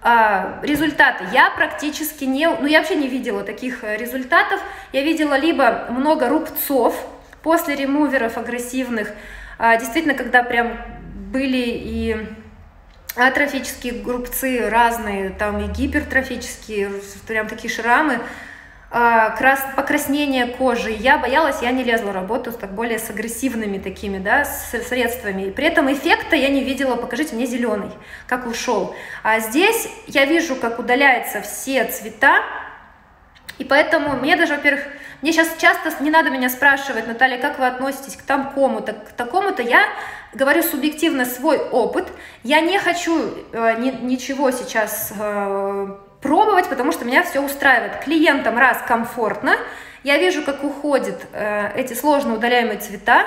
результаты. Я практически не, ну я вообще не видела таких э, результатов. Я видела либо много рубцов после ремуверов агрессивных, а, действительно, когда прям были и атрофические рубцы разные, там и гипертрофические, прям такие шрамы, а, крас, покраснение кожи. Я боялась, я не лезла работать так более с агрессивными такими, да, с, средствами. При этом эффекта я не видела, покажите мне зеленый, как ушел. А здесь я вижу, как удаляются все цвета, и поэтому мне даже, во-первых, мне сейчас часто не надо меня спрашивать, Наталья, как вы относитесь к такому-то, к такому-то. Я говорю субъективно свой опыт. Я не хочу э, ни, ничего сейчас э, пробовать, потому что меня все устраивает. Клиентам раз комфортно, я вижу, как уходят э, эти сложно удаляемые цвета,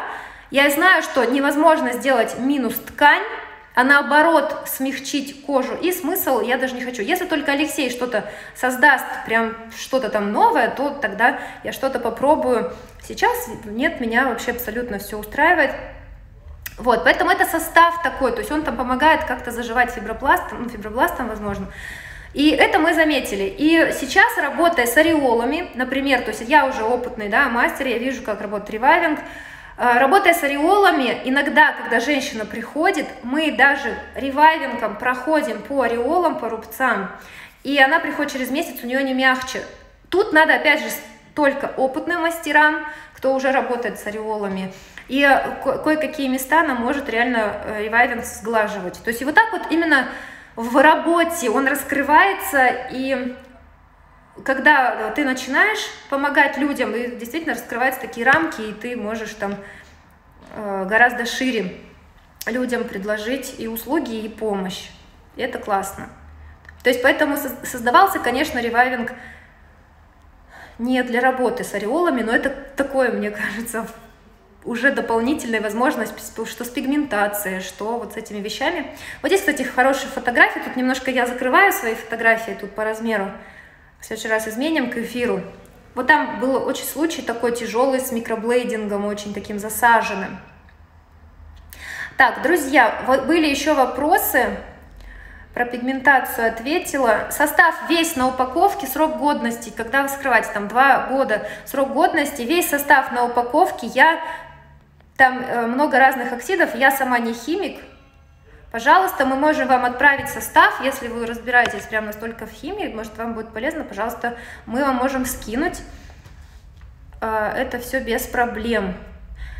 я знаю, что невозможно сделать минус ткань, а наоборот смягчить кожу. И смысл я даже не хочу. Если только Алексей что-то создаст, прям что-то там новое, то тогда я что-то попробую. Сейчас нет, меня вообще абсолютно все устраивает. Вот, поэтому это состав такой, то есть он там помогает как-то заживать фибропластом, ну, фибробластом, возможно. И это мы заметили. И сейчас, работая с ореолами, например, то есть я уже опытный да, мастер, я вижу, как работает ревайвинг, э, Работая с ореолами, иногда, когда женщина приходит, мы даже ревайвингом проходим по ореолам, по рубцам, и она приходит через месяц, у нее не мягче. Тут надо, опять же, только опытным мастерам, кто уже работает с ореолами, и ко- кое-какие места она может реально э, ревайвинг сглаживать. То есть и вот так вот именно в работе он раскрывается, и когда ты начинаешь помогать людям, и действительно раскрываются такие рамки, и ты можешь там э, гораздо шире людям предложить и услуги, и помощь. И это классно. То есть поэтому создавался, конечно, ревайвинг не для работы с ореолами, но это такое, мне кажется, уже дополнительная возможность, что с пигментацией, что вот с этими вещами. Вот здесь, кстати, хорошие фотографии. Тут немножко я закрываю свои фотографии тут по размеру. В следующий раз изменим к эфиру. Вот там был очень случай такой тяжелый с микроблейдингом, очень таким засаженным. Так, друзья, были еще вопросы? Про пигментацию ответила. Состав весь на упаковке, срок годности, когда вы скрываете, там два года срок годности, весь состав на упаковке, я, там э, много разных оксидов, я сама не химик, Пожалуйста, мы можем вам отправить состав, если вы разбираетесь прямо настолько в химии, может вам будет полезно, пожалуйста, мы вам можем скинуть. Э, это все без проблем.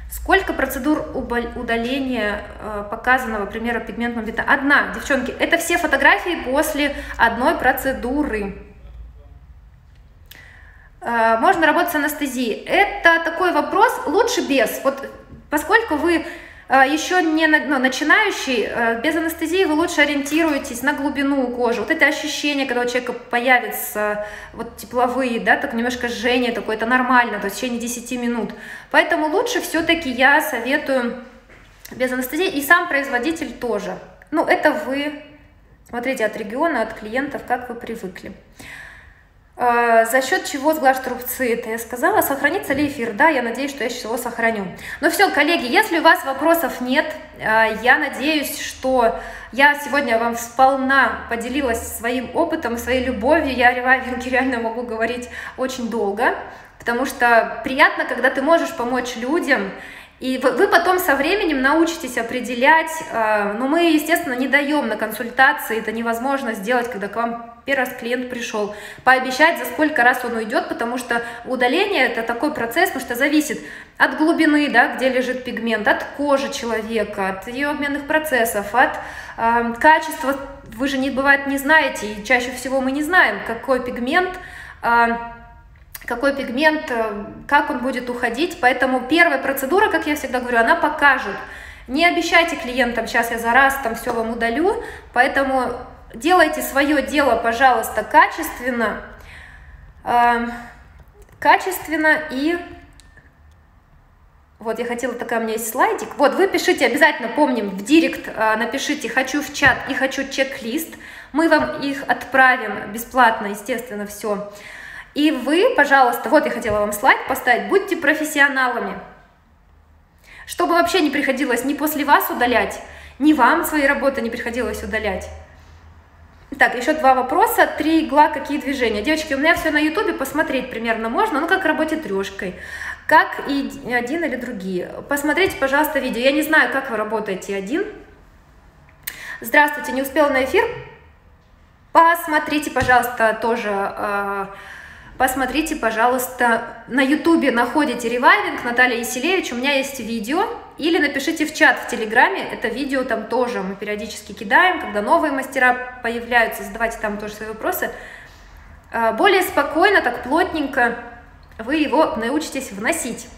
Сколько процедур удаления э, показанного примера пигментного бета? Одна, девчонки. Это все фотографии после одной процедуры. Э, можно работать с анестезией. Это такой вопрос, лучше без. Вот поскольку вы а, еще не ну, начинающий, э, без анестезии вы лучше ориентируетесь на глубину кожи. Вот это ощущение, когда у человека появятся вот тепловые, да, так немножко жжение такое, это нормально, то есть в течение 10 минут. Поэтому лучше все-таки я советую без анестезии, и сам производитель тоже. Ну, это вы, смотрите, от региона, от клиентов, как вы привыкли. А, за счет чего сглаживать рубцы? Я сказала. Сохранится ли эфир? Да, я надеюсь, что я его сохраню. Ну все, коллеги, если у вас вопросов нет, а, я надеюсь, что я сегодня вам сполна поделилась своим опытом, своей любовью. Я о ревайвинге *laughs* реально могу говорить очень долго, потому что приятно, когда ты можешь помочь людям, и вы, потом со временем научитесь определять, э, но мы, естественно, не даем на консультации, это невозможно сделать, когда к вам первый раз клиент пришел, пообещать, за сколько раз он уйдет, потому что удаление это такой процесс, потому что зависит от глубины, да, где лежит пигмент, от кожи человека, от ее обменных процессов, от э, качества, вы же не бывает не знаете, и чаще всего мы не знаем, какой пигмент э, какой пигмент, э, как он будет уходить. Поэтому первая процедура, как я всегда говорю, она покажет. Не обещайте клиентам, сейчас я за раз там все вам удалю, поэтому делайте свое дело, пожалуйста, качественно, э, качественно и вот я хотела, такая у меня есть слайдик. Вот, вы пишите, обязательно помним, в директ э, напишите «хочу в чат» и «хочу чек-лист». Мы вам их отправим бесплатно, естественно, все. И вы, пожалуйста, вот я хотела вам слайд поставить, будьте профессионалами. Чтобы вообще не приходилось ни после вас удалять, ни вам свои работы не приходилось удалять. Так, еще два вопроса. Три игла, какие движения? Девочки, у меня все на ютубе, посмотреть примерно можно, ну как работать трешкой, как и один или другие. Посмотрите, пожалуйста, видео. Я не знаю, как вы работаете один. Здравствуйте, не успела на эфир? Посмотрите, пожалуйста, тоже э, Посмотрите, пожалуйста, на ютубе находите ревайвинг Наталья Еселевич, у меня есть видео, или напишите в чат в Телеграме, это видео там тоже мы периодически кидаем, когда новые мастера появляются, задавайте там тоже свои вопросы. А, более спокойно, так плотненько вы его научитесь вносить.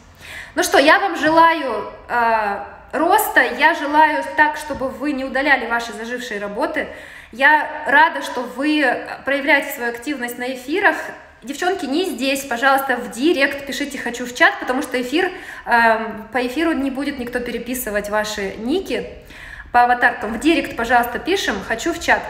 Ну что, я вам желаю э, роста, я желаю так, чтобы вы не удаляли ваши зажившие работы. Я рада, что вы проявляете свою активность на эфирах, Девчонки, не здесь, пожалуйста, в директ пишите «хочу в чат», потому что эфир, э, по эфиру не будет никто переписывать ваши ники по аватаркам. В директ, пожалуйста, пишем «хочу в чат».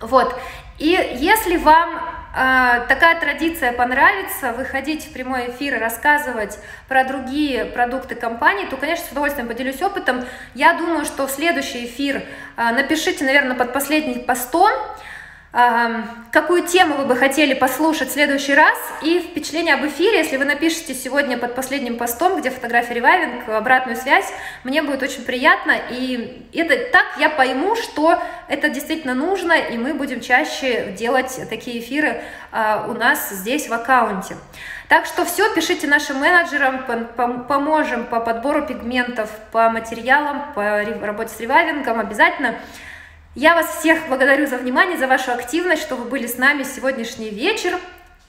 Вот. И если вам э, такая традиция понравится, выходить в прямой эфир и рассказывать про другие продукты компании, то, конечно, с удовольствием поделюсь опытом. Я думаю, что в следующий эфир э, напишите, наверное, под последним постом, какую тему вы бы хотели послушать в следующий раз и впечатление об эфире, если вы напишите сегодня под последним постом, где фотография ревайвинг, обратную связь, мне будет очень приятно, и это так я пойму, что это действительно нужно, и мы будем чаще делать такие эфиры а, у нас здесь в аккаунте. Так что все, пишите нашим менеджерам, поможем по подбору пигментов, по материалам, по работе с ревайвингом обязательно. Я вас всех благодарю за внимание, за вашу активность, что вы были с нами сегодняшний вечер.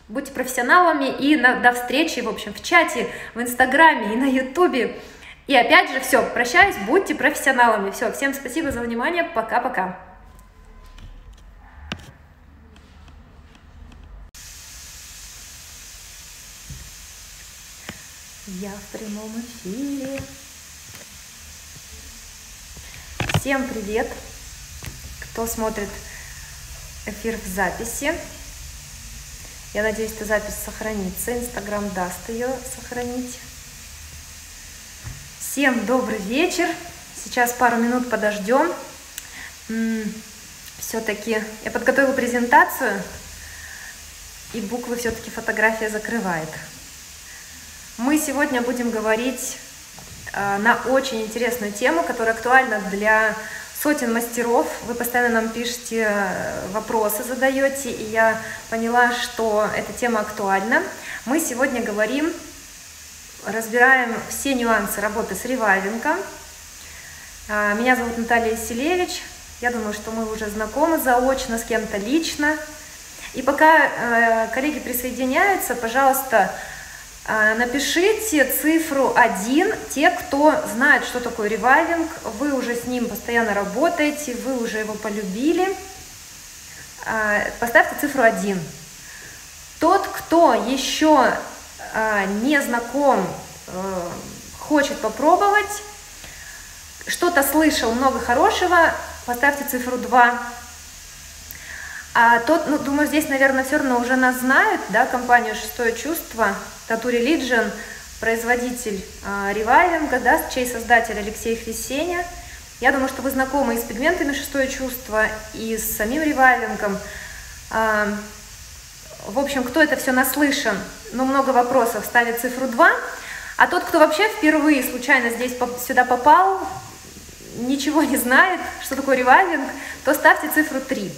Будьте профессионалами и на, до встречи, в общем, в чате, в Инстаграме и на Ютубе. И опять же, все, прощаюсь, будьте профессионалами. Все, всем спасибо за внимание, пока-пока. Я в прямом эфире. Всем привет, кто смотрит эфир в записи. Я надеюсь, эта запись сохранится. Инстаграм даст ее сохранить. Всем добрый вечер. Сейчас пару минут подождем. Все-таки я подготовила презентацию, и буквы все-таки фотография закрывает. Мы сегодня будем говорить а, на очень интересную тему, которая актуальна для сотен мастеров. Вы постоянно нам пишете э, вопросы, задаете, и я поняла, что эта тема актуальна. Мы сегодня говорим, разбираем все нюансы работы с ревайвингом. А, меня зовут Наталья Селевич. Я думаю, что мы уже знакомы заочно с кем-то лично. И пока э, коллеги присоединяются, пожалуйста, напишите цифру 1, те, кто знает, что такое ревайвинг, вы уже с ним постоянно работаете, вы уже его полюбили. А, поставьте цифру 1. Тот, кто еще а, не знаком, э, хочет попробовать, что-то слышал много хорошего, поставьте цифру 2. А тот, ну, думаю, здесь, наверное, все равно уже нас знают, да, компанию «Шестое чувство», Tattoo Religion, производитель э, ревайвинга, да, чей создатель Алексей Хрисеня. Я думаю, что вы знакомы и с пигментами «Шестое чувство», и с самим ревайвингом. Э, в общем, кто это все наслышан, ну, много вопросов, ставит цифру 2. А тот, кто вообще впервые случайно здесь сюда попал, ничего не знает, что такое ревайвинг, то ставьте цифру 3.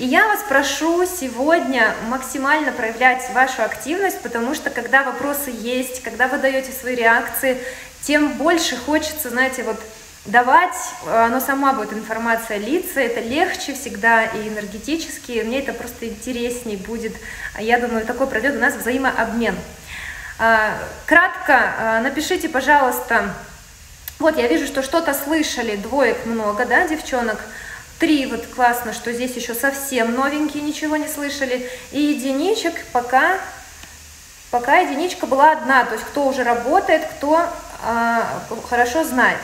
И я вас прошу сегодня максимально проявлять вашу активность, потому что когда вопросы есть, когда вы даете свои реакции, тем больше хочется, знаете, вот давать, оно сама будет информация литься, это легче всегда и энергетически, мне это просто интереснее будет, я думаю, такой пройдет у нас взаимообмен. А, кратко а, напишите, пожалуйста, вот я вижу, что что-то слышали, двоек много, да, девчонок, Три, вот классно, что здесь еще совсем новенькие, ничего не слышали. И единичек пока, пока единичка была одна, то есть кто уже работает, кто э, хорошо знает.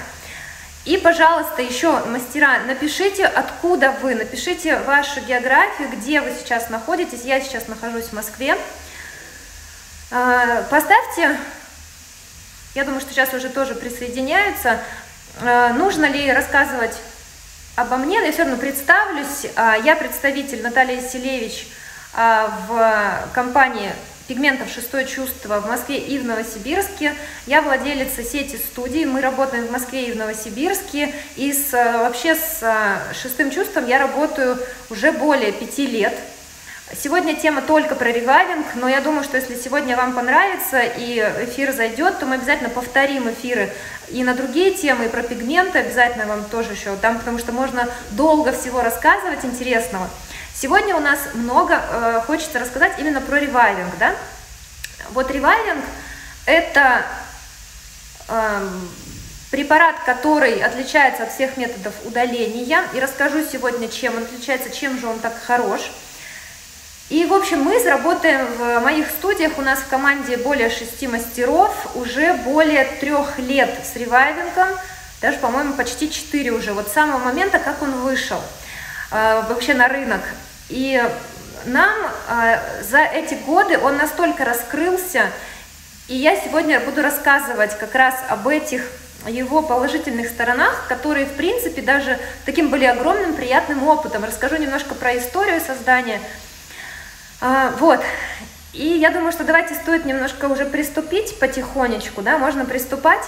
И, пожалуйста, еще, мастера, напишите, откуда вы, напишите вашу географию, где вы сейчас находитесь. Я сейчас нахожусь в Москве. Э, поставьте, я думаю, что сейчас уже тоже присоединяются, э, нужно ли рассказывать обо мне, но я все равно представлюсь. А, я представитель Наталья Селевич а, в компании пигментов «Шестое чувство» в Москве и в Новосибирске. Я владелица сети студий, мы работаем в Москве и в Новосибирске. И с, вообще с «Шестым чувством» я работаю уже более пяти лет. Сегодня тема только про ревайвинг, но я думаю, что если сегодня вам понравится и эфир зайдет, то мы обязательно повторим эфиры и на другие темы, и про пигменты обязательно вам тоже еще дам, потому что можно долго всего рассказывать интересного. Сегодня у нас много э, хочется рассказать именно про ревайвинг, да? Вот ревайвинг это э, препарат, который отличается от всех методов удаления, и расскажу сегодня, чем он отличается, чем же он так хорош. И, в общем, мы работаем в моих студиях, у нас в команде более шести мастеров, уже более трех лет с ревайвингом, даже, по-моему, почти четыре уже, вот с самого момента, как он вышел э, вообще на рынок. И нам э, за эти годы он настолько раскрылся, и я сегодня буду рассказывать как раз об этих его положительных сторонах, которые, в принципе, даже таким были огромным приятным опытом. Расскажу немножко про историю создания – а, вот. И я думаю, что давайте стоит немножко уже приступить потихонечку, да, можно приступать.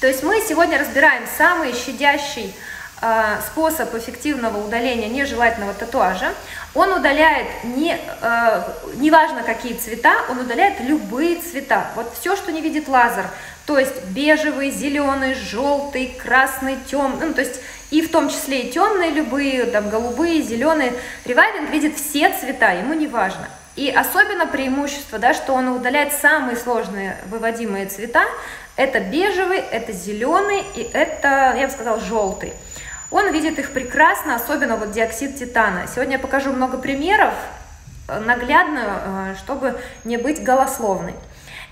То есть мы сегодня разбираем самый щадящий э, способ эффективного удаления нежелательного татуажа. Он удаляет, не, э, неважно какие цвета, он удаляет любые цвета. Вот все, что не видит лазер, то есть бежевый, зеленый, желтый, красный, темный, ну, то есть и в том числе и темные любые, там голубые, зеленые. Ревайвинг видит все цвета, ему не важно. И особенно преимущество, да, что он удаляет самые сложные выводимые цвета. Это бежевый, это зеленый и это, я бы сказала, желтый. Он видит их прекрасно, особенно вот диоксид титана. Сегодня я покажу много примеров, э, наглядно, э, чтобы не быть голословной.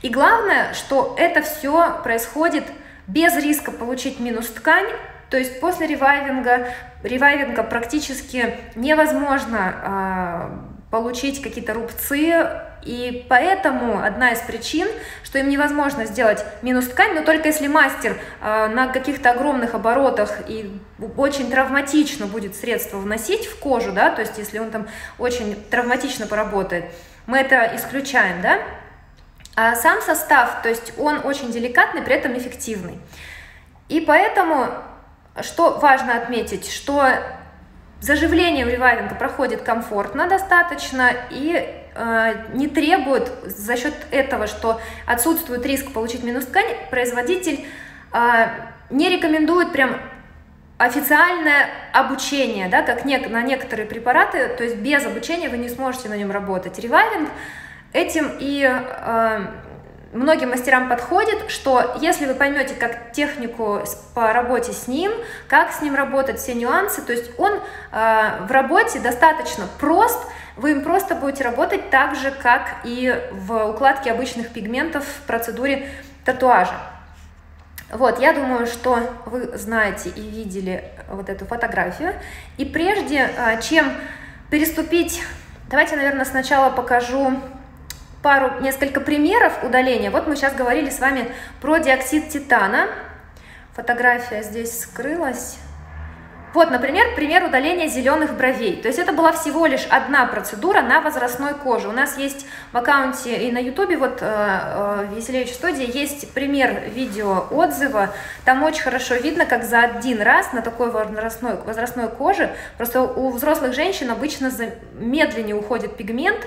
И главное, что это все происходит без риска получить минус ткань, то есть после ревайвинга, ревайвинга практически невозможно э, получить какие-то рубцы, и поэтому одна из причин, что им невозможно сделать минус ткань, но только если мастер э, на каких-то огромных оборотах и очень травматично будет средство вносить в кожу, да, то есть если он там очень травматично поработает, мы это исключаем, да, а сам состав, то есть он очень деликатный, при этом эффективный. И поэтому что важно отметить, что заживление у ревайвинга проходит комфортно достаточно и э, не требует за счет этого, что отсутствует риск получить минус ткань, производитель э, не рекомендует прям официальное обучение, да, как не, на некоторые препараты, то есть без обучения вы не сможете на нем работать. Ревайвинг этим и э, многим мастерам подходит, что если вы поймете как технику по работе с ним, как с ним работать, все нюансы, то есть он э, в работе достаточно прост, вы им просто будете работать так же, как и в укладке обычных пигментов в процедуре татуажа. Вот, я думаю, что вы знаете и видели вот эту фотографию. И прежде э, чем переступить, давайте, наверное, сначала покажу пару, несколько примеров удаления. Вот мы сейчас говорили с вами про диоксид титана. Фотография здесь скрылась. Вот, например, пример удаления зеленых бровей. То есть это была всего лишь одна процедура на возрастной коже. У нас есть в аккаунте и на ютубе, вот э, э, в Веселевич студии, есть пример видео отзыва. Там очень хорошо видно, как за один раз на такой возрастной, возрастной коже, просто у взрослых женщин обычно медленнее уходит пигмент,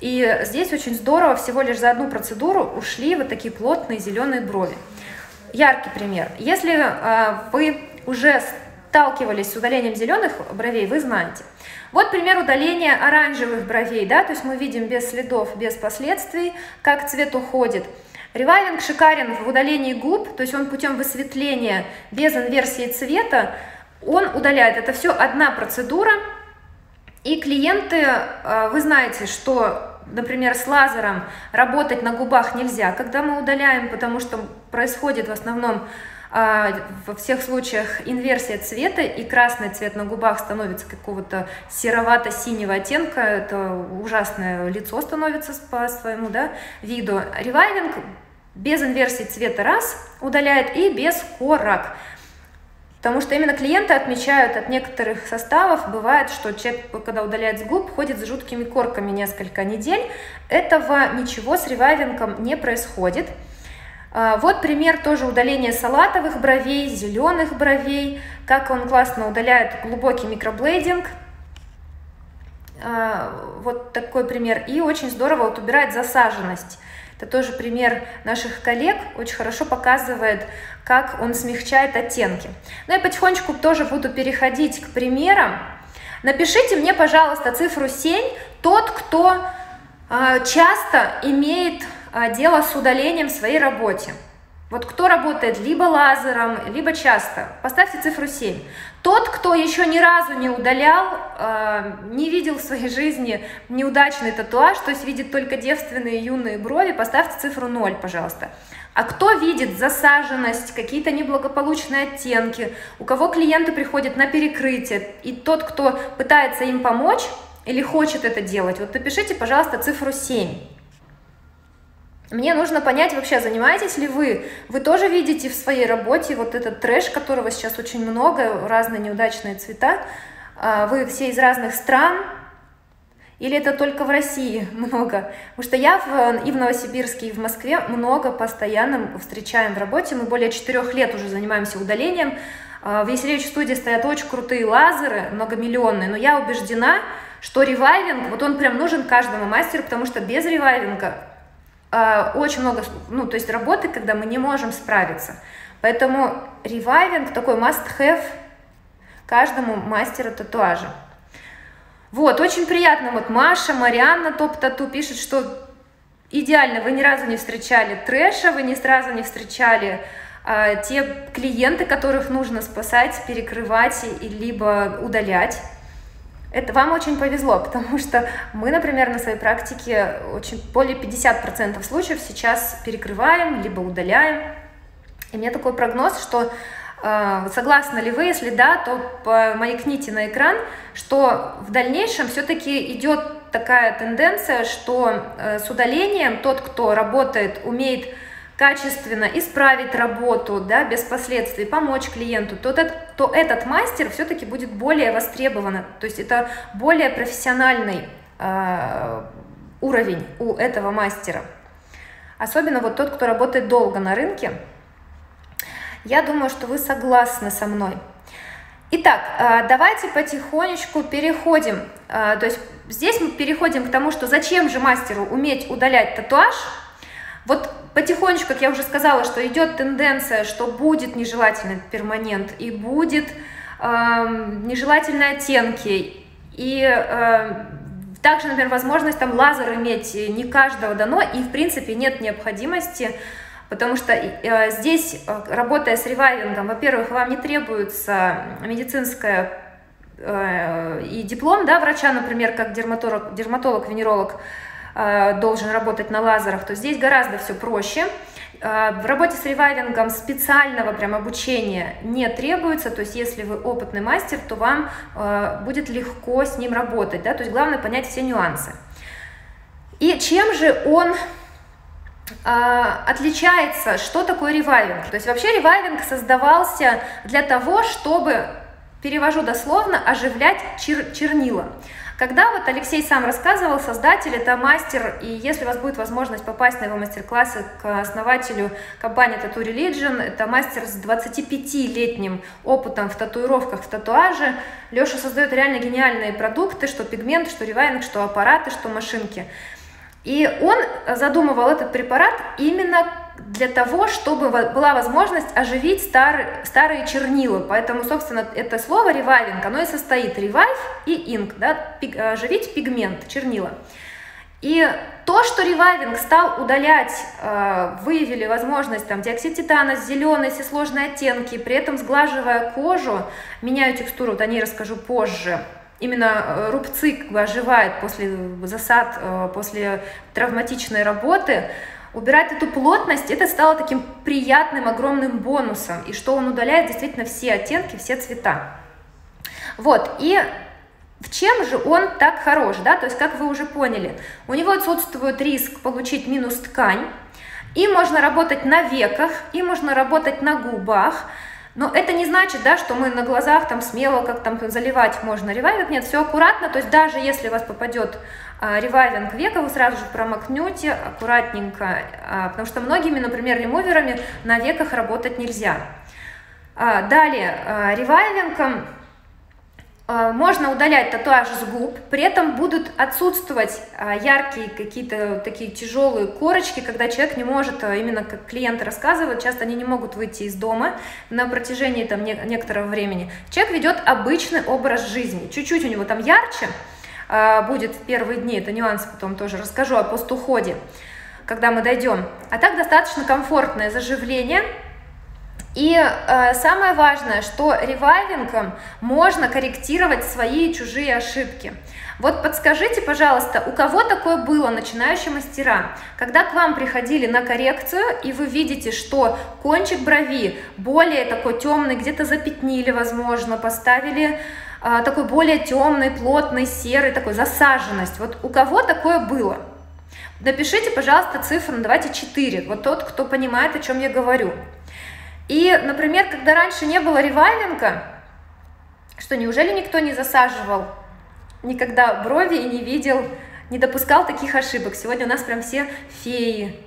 и здесь очень здорово, всего лишь за одну процедуру ушли вот такие плотные зеленые брови. Яркий пример. Если э, вы уже сталкивались с удалением зеленых бровей, вы знаете. Вот пример удаления оранжевых бровей, да, то есть мы видим без следов, без последствий, как цвет уходит. Ревайвинг шикарен в удалении губ, то есть он путем высветления без инверсии цвета, он удаляет. Это все одна процедура, и клиенты, э, вы знаете, что например, с лазером работать на губах нельзя, когда мы удаляем, потому что происходит в основном а, во всех случаях инверсия цвета, и красный цвет на губах становится какого-то серовато-синего оттенка, это ужасное лицо становится по своему да, виду. Ревайвинг без инверсии цвета раз удаляет и без корок. Потому что именно клиенты отмечают от некоторых составов, бывает, что человек, когда удаляет с губ, ходит с жуткими корками несколько недель. Этого ничего с ревайвингом не происходит. А, вот пример тоже удаления салатовых бровей, зеленых бровей, как он классно удаляет глубокий микроблейдинг. А, вот такой пример. И очень здорово вот убирает засаженность. Это тоже пример наших коллег, очень хорошо показывает, как он смягчает оттенки. Ну и потихонечку тоже буду переходить к примерам. Напишите мне, пожалуйста, цифру 7, тот, кто э, часто имеет э, дело с удалением в своей работе. Вот кто работает либо лазером, либо часто, поставьте цифру 7. Тот, кто еще ни разу не удалял, э, не видел в своей жизни неудачный татуаж, то есть видит только девственные юные брови, поставьте цифру 0, пожалуйста. А кто видит засаженность, какие-то неблагополучные оттенки, у кого клиенты приходят на перекрытие, и тот, кто пытается им помочь или хочет это делать, вот напишите, пожалуйста, цифру 7. Мне нужно понять вообще, занимаетесь ли вы, вы тоже видите в своей работе вот этот трэш, которого сейчас очень много, разные неудачные цвета, а, вы все из разных стран, или это только в России много? Потому что я в, и в Новосибирске, и в Москве много постоянно встречаем в работе. Мы более четырех лет уже занимаемся удалением. А, в Веселевич студии стоят очень крутые лазеры, многомиллионные, но я убеждена, что ревайвинг, вот он прям нужен каждому мастеру, потому что без ревайвинга очень много, ну, то есть работы, когда мы не можем справиться. Поэтому ревайвинг такой must-have каждому мастеру татуажа. Вот, очень приятно. Вот Маша, Марианна Топ-Тату пишет, что идеально, вы ни разу не встречали трэша, вы ни разу не встречали а, те клиенты, которых нужно спасать, перекрывать и либо удалять. Это вам очень повезло, потому что мы, например, на своей практике очень более 50% случаев сейчас перекрываем, либо удаляем. И у меня такой прогноз, что а, согласны ли вы? Если да, то маякните на экран, что в дальнейшем все-таки идет такая тенденция, что э, с удалением тот, кто работает, умеет качественно исправить работу, да, без последствий, помочь клиенту, то этот, то этот мастер все-таки будет более востребован. То есть это более профессиональный э, уровень у этого мастера. Особенно вот тот, кто работает долго на рынке, я думаю, что вы согласны со мной. Итак, а, давайте потихонечку переходим. А, то есть здесь мы переходим к тому, что зачем же мастеру уметь удалять татуаж. Вот потихонечку, как я уже сказала, что идет тенденция, что будет нежелательный перманент и будет э, нежелательные оттенки. И э, также, например, возможность там лазер иметь не каждого дано, и в принципе нет необходимости Потому что э, здесь, э, работая с ревайвингом, во-первых, вам не требуется медицинская э, и диплом да, врача, например, как дерматолог, дерматолог венеролог должен работать на лазерах, то здесь гораздо все проще. Э, в работе с ревайвингом специального прям обучения не требуется, то есть если вы опытный мастер, то вам э, будет легко с ним работать, да, то есть главное понять все нюансы. И чем же он отличается, что такое ревайвинг. То есть вообще ревайвинг создавался для того, чтобы, перевожу дословно, оживлять чер чернила. Когда вот Алексей сам рассказывал, создатель это мастер, и если у вас будет возможность попасть на его мастер-классы к основателю компании Tattoo Religion, это мастер с 25-летним опытом в татуировках, в татуаже. Леша создает реально гениальные продукты, что пигмент, что ревайвинг, что аппараты, что машинки. И он задумывал этот препарат именно для того, чтобы была возможность оживить старые, старые чернила. Поэтому, собственно, это слово ревайвинг, оно и состоит ревайв и инк, да, пиг, оживить пигмент, чернила. И то, что ревайвинг стал удалять, э, выявили возможность там диоксид титана, зеленые, все сложные оттенки, при этом сглаживая кожу, меняю текстуру, вот о ней расскажу позже, именно э, рубцы как бы оживают после засад, э, после травматичной работы, убирать эту плотность, это стало таким приятным, огромным бонусом, и что он удаляет действительно все оттенки, все цвета. Вот, и в чем же он так хорош, да, то есть, как вы уже поняли, у него отсутствует риск получить минус ткань, и можно работать на веках, и можно работать на губах, но это не значит, да, что мы на глазах там смело как там заливать можно ревайвинг. Нет, все аккуратно. То есть даже если у вас попадет ревайвинг века, вы сразу же промокнете аккуратненько, а, потому что многими, например, ремуверами на веках работать нельзя. А, далее, а, ревайвингом а, можно удалять татуаж с губ, при этом будут отсутствовать а, яркие какие-то такие тяжелые корочки, когда человек не может, а, именно как клиенты рассказывают, часто они не могут выйти из дома на протяжении там некоторого времени. Человек ведет обычный образ жизни, чуть-чуть у него там ярче будет в первые дни, это нюанс потом тоже расскажу о постуходе, когда мы дойдем. А так достаточно комфортное заживление – и э, самое важное, что ревайвингом можно корректировать свои и чужие ошибки. Вот подскажите, пожалуйста, у кого такое было, начинающие мастера, когда к вам приходили на коррекцию, и вы видите, что кончик брови более такой темный, где-то запятнили, возможно, поставили такой более темный, плотный, серый, такой засаженность. Вот у кого такое было? Напишите, пожалуйста, цифру, ну, давайте 4, вот тот, кто понимает, о чем я говорю. И, например, когда раньше не было ревайвинга, что неужели никто не засаживал никогда брови и не видел, не допускал таких ошибок? Сегодня у нас прям все феи.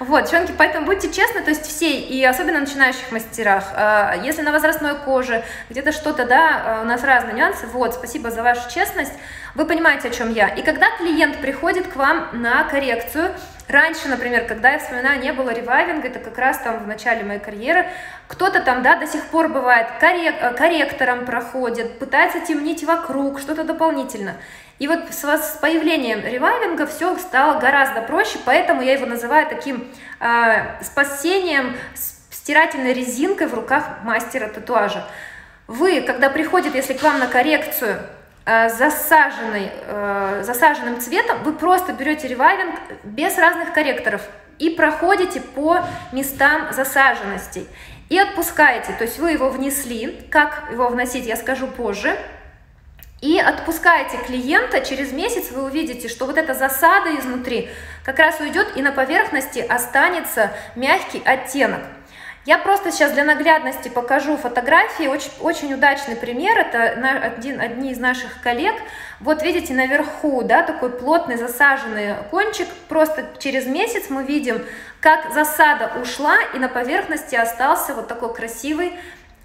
Вот, девчонки, поэтому будьте честны, то есть все, и особенно начинающих мастерах, а, если на возрастной коже, где-то что-то, да, а, у нас разные нюансы, вот, спасибо за вашу честность, вы понимаете, о чем я. И когда клиент приходит к вам на коррекцию, Раньше, например, когда я вспоминаю, не было ревайвинга, это как раз там в начале моей карьеры, кто-то там, да, до сих пор бывает коррек, э, корректором проходит, пытается темнить вокруг, что-то дополнительно. И вот с, с появлением ревайвинга все стало гораздо проще, поэтому я его называю таким э, спасением, стирательной резинкой в руках мастера татуажа. Вы, когда приходит, если к вам на коррекцию, Э, засаженный, э, засаженным цветом, вы просто берете ревайвинг без разных корректоров и проходите по местам засаженностей. И отпускаете, то есть вы его внесли, как его вносить, я скажу позже, и отпускаете клиента, через месяц вы увидите, что вот эта засада изнутри как раз уйдет и на поверхности останется мягкий оттенок. Я просто сейчас для наглядности покажу фотографии. Очень, очень удачный пример. Это один, одни из наших коллег. Вот видите наверху, да, такой плотный засаженный кончик. Просто через месяц мы видим, как засада ушла, и на поверхности остался вот такой красивый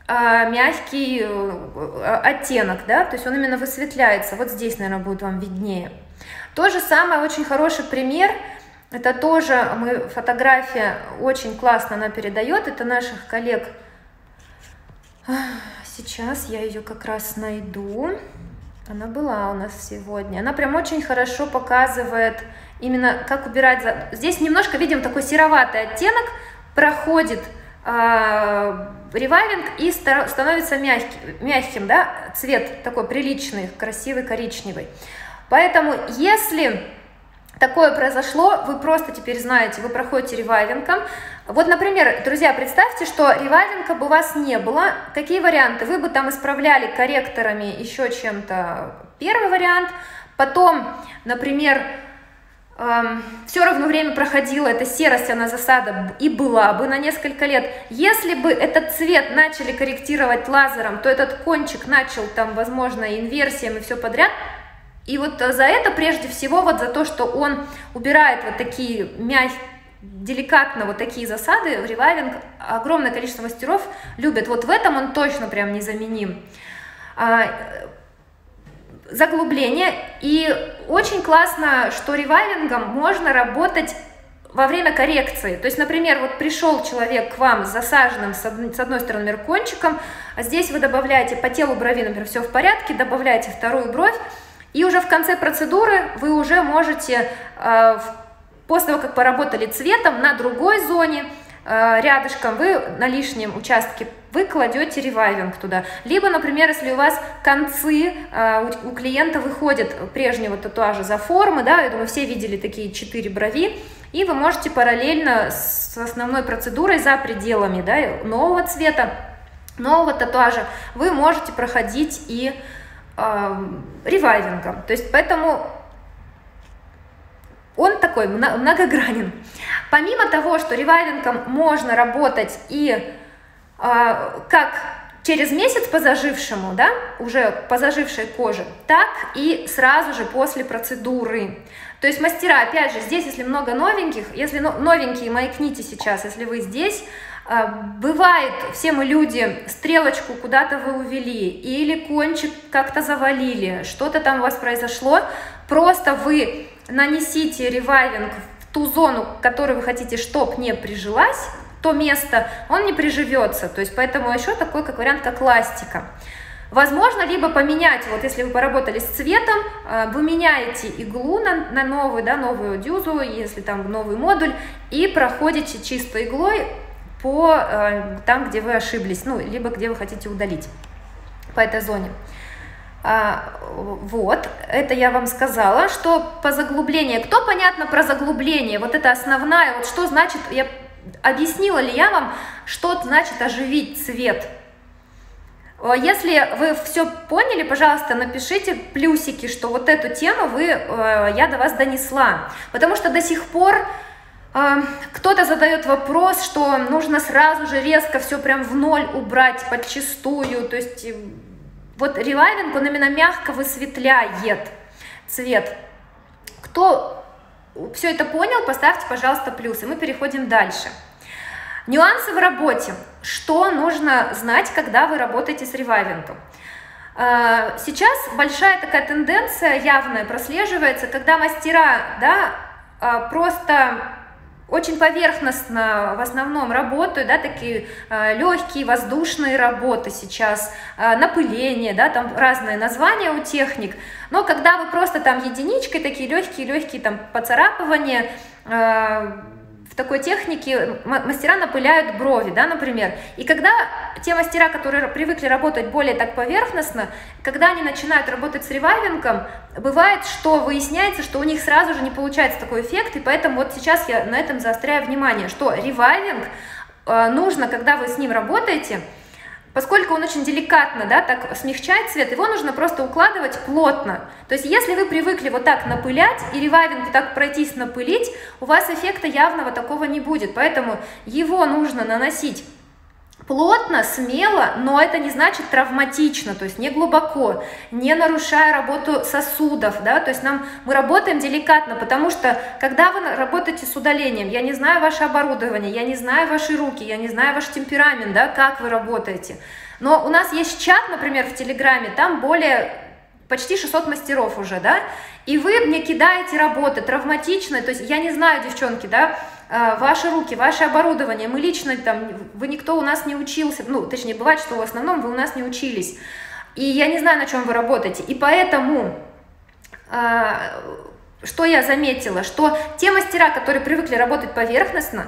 а, мягкий а, оттенок, да, то есть он именно высветляется. Вот здесь, наверное, будет вам виднее. То же самое, очень хороший пример – это тоже мы, фотография очень классно она передает. Это наших коллег. Сейчас я ее как раз найду. Она была у нас сегодня. Она прям очень хорошо показывает именно как убирать. Здесь немножко видим такой сероватый оттенок. Проходит э, ревайвинг и становится мягкий, мягким, да, цвет такой приличный, красивый коричневый. Поэтому если такое произошло, вы просто теперь знаете, вы проходите ревайвингом. Вот, например, друзья, представьте, что ревайвинга бы у вас не было. Какие варианты? Вы бы там исправляли корректорами еще чем-то первый вариант. Потом, например, эм, все равно время проходило, эта серость, она засада и была бы на несколько лет. Если бы этот цвет начали корректировать лазером, то этот кончик начал там, возможно, инверсиями все подряд, и вот э, за это прежде всего, вот за то, что он убирает вот такие мягкие, деликатно вот такие засады, ревайвинг огромное количество мастеров любят. Вот в этом он точно прям незаменим. А, заглубление. И очень классно, что ревайвингом можно работать во время коррекции. То есть, например, вот пришел человек к вам с засаженным с одной стороны меркончиком, а здесь вы добавляете по телу брови, например, все в порядке, добавляете вторую бровь, и уже в конце процедуры вы уже можете, э, после того, как поработали цветом, на другой зоне, э, рядышком вы на лишнем участке вы кладете ревайвинг туда. Либо, например, если у вас концы э, у клиента выходят прежнего татуажа за формы, да, я думаю, все видели такие четыре брови, и вы можете параллельно с основной процедурой за пределами да, нового цвета, нового татуажа, вы можете проходить и э, ревайвингом. То есть поэтому он такой многогранен. Помимо того, что ревайвингом можно работать и э, как через месяц по зажившему, да, уже по зажившей коже, так и сразу же после процедуры. То есть мастера, опять же, здесь, если много новеньких, если новенькие маякните сейчас, если вы здесь, бывает, все мы люди, стрелочку куда-то вы увели, или кончик как-то завалили, что-то там у вас произошло, просто вы нанесите ревайвинг в ту зону, которую вы хотите, чтоб не прижилась, то место, он не приживется, то есть поэтому еще такой как вариант, как ластика. Возможно, либо поменять, вот если вы поработали с цветом, а, вы меняете иглу на, на новую, да, новую дюзу, если там новый модуль, и проходите чистой иглой по э, там, где вы ошиблись, ну, либо где вы хотите удалить по этой зоне. А, вот, это я вам сказала, что по заглублению, кто понятно про заглубление, вот это основная, вот что значит, я объяснила ли я вам, что значит оживить цвет. Если вы все поняли, пожалуйста, напишите плюсики, что вот эту тему вы, э, я до вас донесла, потому что до сих пор кто-то задает вопрос, что нужно сразу же резко все прям в ноль убрать подчистую, то есть э, вот релайвинг, он именно мягко высветляет цвет. Кто все это понял, поставьте, пожалуйста, плюс, и мы переходим дальше. Нюансы в работе. Что нужно знать, когда вы работаете с ревайвингом? А, сейчас большая такая тенденция явная прослеживается, когда мастера да, просто очень поверхностно в основном работаю, да, такие э, легкие воздушные работы сейчас, э, напыление, да, там разные названия у техник, но когда вы просто там единичкой, такие легкие-легкие там поцарапывания, э, в такой технике мастера напыляют брови, да, например. И когда те мастера, которые привыкли работать более так поверхностно, когда они начинают работать с ревайвингом, бывает, что выясняется, что у них сразу же не получается такой эффект, и поэтому вот сейчас я на этом заостряю внимание, что ревайвинг э, нужно, когда вы с ним работаете, Поскольку он очень деликатно, да, так смягчает цвет, его нужно просто укладывать плотно. То есть если вы привыкли вот так напылять и ревайвинг так пройтись напылить, у вас эффекта явного такого не будет. Поэтому его нужно наносить плотно, смело, но это не значит травматично, то есть не глубоко, не нарушая работу сосудов, да, то есть нам, мы работаем деликатно, потому что когда вы работаете с удалением, я не знаю ваше оборудование, я не знаю ваши руки, я не знаю ваш темперамент, да, как вы работаете, но у нас есть чат, например, в Телеграме, там более почти 600 мастеров уже, да, и вы мне кидаете работы травматичные, то есть я не знаю, девчонки, да, ваши руки, ваше оборудование, мы лично там, вы никто у нас не учился, ну, точнее, бывает, что в основном вы у нас не учились, и я не знаю, на чем вы работаете, и поэтому, а, что я заметила, что те мастера, которые привыкли работать поверхностно,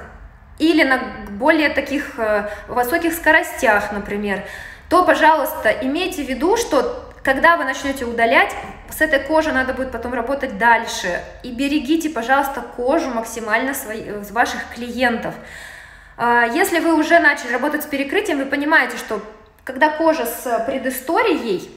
или на более таких э, высоких скоростях, например, то, пожалуйста, имейте в виду, что когда вы начнете удалять, с этой кожей надо будет потом работать дальше. И берегите, пожалуйста, кожу максимально своих, ваших клиентов. А, если вы уже начали работать с перекрытием, вы понимаете, что когда кожа с предысторией,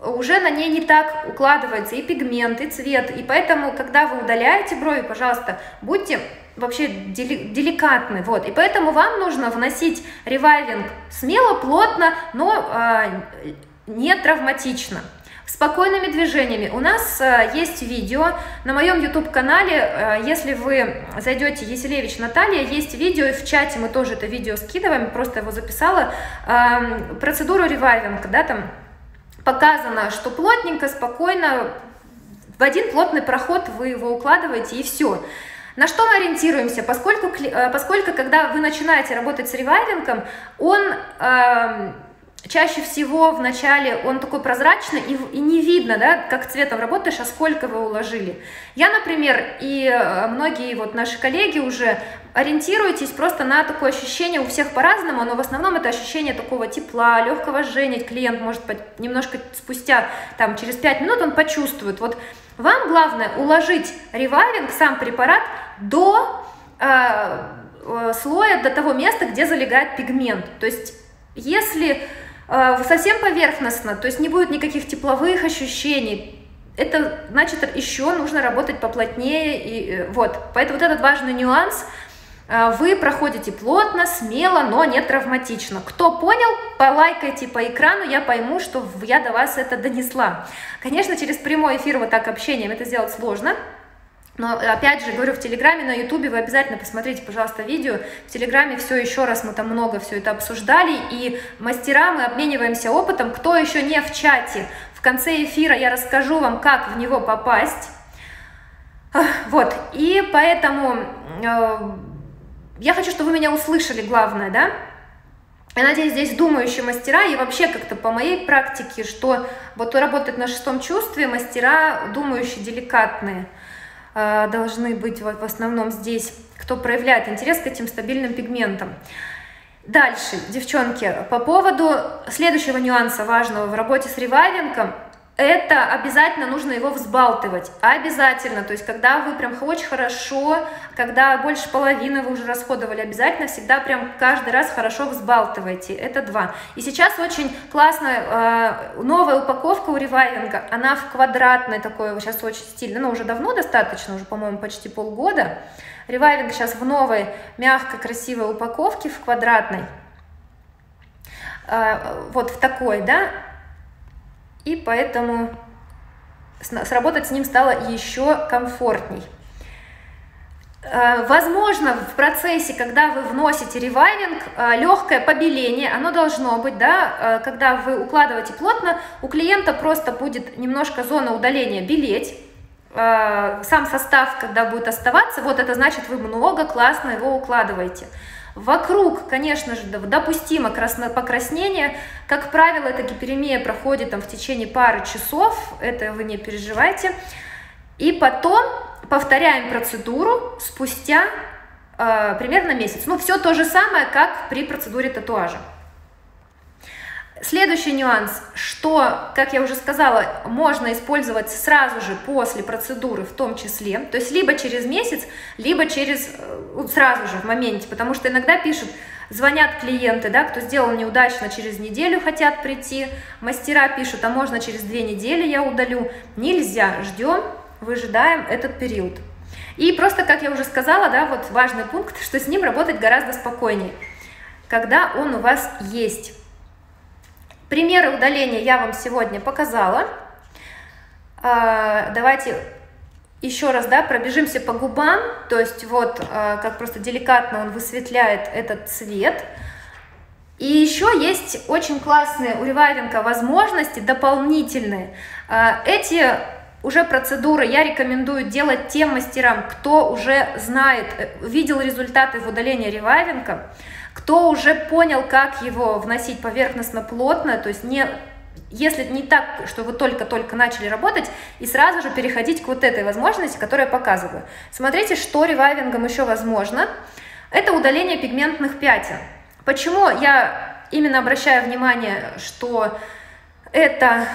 уже на ней не так укладывается и пигмент, и цвет, и поэтому, когда вы удаляете брови, пожалуйста, будьте вообще дели, деликатны, вот, и поэтому вам нужно вносить ревайвинг смело, плотно, но э, не травматично. Спокойными движениями. У нас э, есть видео на моем YouTube-канале, э, если вы зайдете Еселевич Наталья, есть видео, и в чате мы тоже это видео скидываем, просто его записала, э, процедуру ревайвинга, да, там показано, что плотненько, спокойно, в один плотный проход вы его укладываете и все. На что мы ориентируемся? Поскольку, э, поскольку когда вы начинаете работать с ревайвингом, он... Э, чаще всего в начале он такой прозрачный и, и не видно, да, как цветом работаешь, а сколько вы уложили. Я, например, и э, многие вот наши коллеги уже ориентируйтесь просто на такое ощущение, у всех по-разному, но в основном это ощущение такого тепла, легкого жжения, клиент может немножко спустя, там, через 5 минут он почувствует. Вот вам главное уложить ревайвинг, сам препарат, до э, э, слоя, до того места, где залегает пигмент. То есть, если совсем поверхностно, то есть не будет никаких тепловых ощущений. Это значит, еще нужно работать поплотнее. И, э, вот. Поэтому вот этот важный нюанс. А, вы проходите плотно, смело, но не травматично. Кто понял, полайкайте по экрану, я пойму, что я до вас это донесла. Конечно, через прямой эфир вот так общением это сделать сложно, но опять же, говорю, в Телеграме, на Ютубе вы обязательно посмотрите, пожалуйста, видео. В Телеграме все еще раз, мы там много все это обсуждали. И мастера, мы обмениваемся опытом. Кто еще не в чате, в конце эфира я расскажу вам, как в него попасть. Вот, и поэтому э, я хочу, чтобы вы меня услышали, главное, да? Я надеюсь, здесь думающие мастера, и вообще как-то по моей практике, что вот работает на шестом чувстве, мастера думающие, деликатные – должны быть вот в основном здесь, кто проявляет интерес к этим стабильным пигментам. Дальше, девчонки, по поводу следующего нюанса важного в работе с ревайвингом, это обязательно нужно его взбалтывать, обязательно, то есть когда вы прям очень хорошо, когда больше половины вы уже расходовали, обязательно всегда прям каждый раз хорошо взбалтывайте, это два. И сейчас очень классная э, новая упаковка у ревайвинга, она в квадратной такой, сейчас очень стильно, но уже давно достаточно, уже, по-моему, почти полгода. Ревайвинг сейчас в новой, мягкой, красивой упаковке, в квадратной, э, вот в такой, да, и поэтому сработать с ним стало еще комфортней. Э, возможно, в процессе, когда вы вносите ревайвинг, э, легкое побеление, оно должно быть, да, э, когда вы укладываете плотно, у клиента просто будет немножко зона удаления белеть, сам состав, когда будет оставаться, вот это значит, вы много классно его укладываете. Вокруг, конечно же, допустимо красно покраснение. Как правило, эта гиперемия проходит там, в течение пары часов, это вы не переживайте. И потом повторяем процедуру спустя э, примерно месяц. Ну, все то же самое, как при процедуре татуажа. Следующий нюанс, что, как я уже сказала, можно использовать сразу же после процедуры в том числе, то есть либо через месяц, либо через э, сразу же в моменте, потому что иногда пишут, звонят клиенты, да, кто сделал неудачно, через неделю хотят прийти, мастера пишут, а можно через две недели я удалю, нельзя, ждем, выжидаем этот период. И просто, как я уже сказала, да, вот важный пункт, *laughs* что с ним работать гораздо спокойнее, когда он у вас есть. Примеры удаления я вам сегодня показала. А, давайте еще раз, да, пробежимся по губам, то есть вот а, как просто деликатно он высветляет этот цвет. И еще есть очень классные у ревайвинга возможности дополнительные. А, эти уже процедуры я рекомендую делать тем мастерам, кто уже знает, э, видел результаты в удалении ревайвинга, кто уже понял, как его вносить поверхностно-плотно, то есть не если не так, что вы только-только начали работать, и сразу же переходить к вот этой возможности, которую я показываю. Смотрите, что ревайвингом еще возможно. Это удаление пигментных пятен. Почему я именно обращаю внимание, что это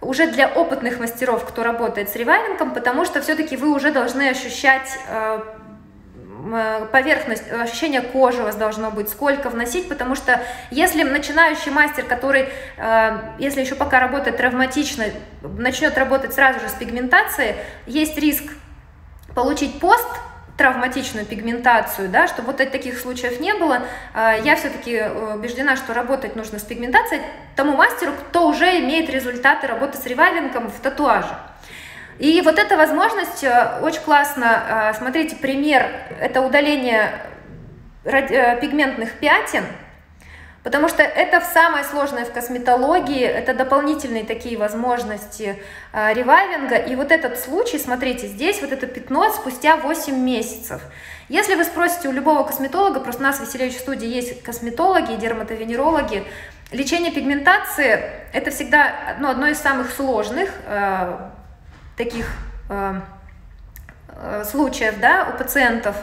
уже для опытных мастеров, кто работает с ревайвингом, потому что все-таки вы уже должны ощущать Э, поверхность, ощущение кожи у вас должно быть, сколько вносить, потому что если начинающий мастер, который, э, если еще пока работает травматично, начнет работать сразу же с пигментацией, есть риск получить пост, травматичную пигментацию, да, чтобы вот таких случаев не было, э, я все-таки убеждена, что работать нужно с пигментацией тому мастеру, кто уже имеет результаты работы с ревайвингом в татуаже. И вот эта возможность э, очень классно. Э, смотрите, пример, это удаление э, пигментных пятен, потому что это самое сложное в косметологии, это дополнительные такие возможности ревайвинга. И вот этот случай, смотрите, здесь вот это пятно спустя 8 месяцев. Если вы спросите у любого косметолога, просто у нас в Веселевич студии есть косметологи дерматовенерологи, лечение пигментации – это всегда ну, одно из самых сложных, таких э, э, случаев, да, у пациентов.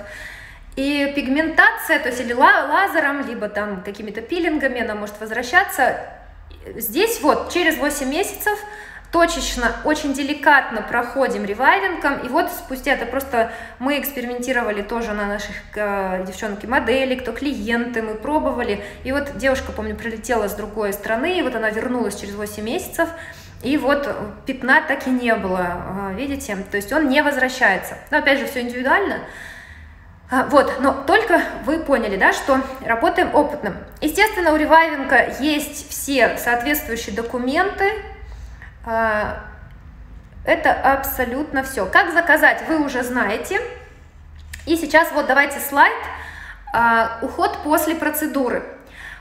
И пигментация, то есть или лазером, либо там какими-то пилингами она может возвращаться. Здесь вот через 8 месяцев точечно, очень деликатно проходим ревайвингом, и вот спустя это просто мы экспериментировали тоже на наших э, девчонки модели, кто клиенты, мы пробовали, и вот девушка, помню, прилетела с другой страны, и вот она вернулась через 8 месяцев, и вот пятна так и не было, видите, то есть он не возвращается. Но опять же, все индивидуально. А, вот, но только вы поняли, да, что работаем опытным. Естественно, у ревайвинга есть все соответствующие документы. А, это абсолютно все. Как заказать, вы уже знаете. И сейчас вот давайте слайд. А, уход после процедуры.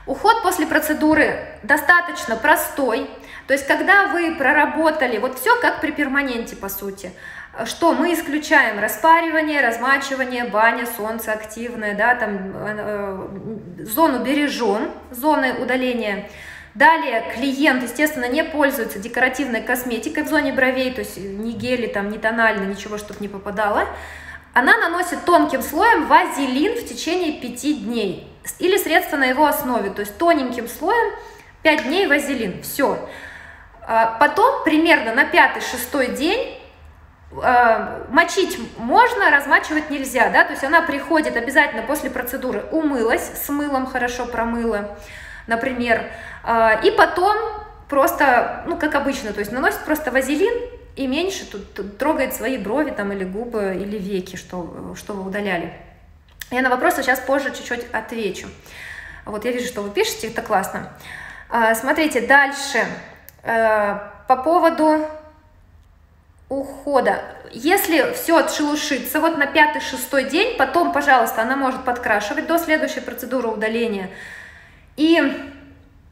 Уход после процедуры достаточно простой. То есть, когда вы проработали, вот все как при перманенте, по сути, что мы исключаем распаривание, размачивание, баня, солнце активное, да, там э, зону бережем, зоны удаления. Далее клиент, естественно, не пользуется декоративной косметикой в зоне бровей, то есть ни гели, там, ни тонально, ничего, чтобы не попадало. Она наносит тонким слоем вазелин в течение 5 дней или средство на его основе, то есть тоненьким слоем 5 дней вазелин, все. А, потом примерно на пятый-шестой день а, мочить можно, размачивать нельзя, да, то есть она приходит обязательно после процедуры, умылась, с мылом хорошо промыла, например, а, и потом просто, ну, как обычно, то есть наносит просто вазелин и меньше тут, трогает свои брови там или губы, или веки, что, что вы удаляли. Я на вопросы сейчас позже чуть-чуть отвечу. Вот я вижу, что вы пишете, это классно. Смотрите, дальше. Э, по поводу ухода. Если все отшелушится вот на пятый-шестой день, потом, пожалуйста, она может подкрашивать до следующей процедуры удаления. И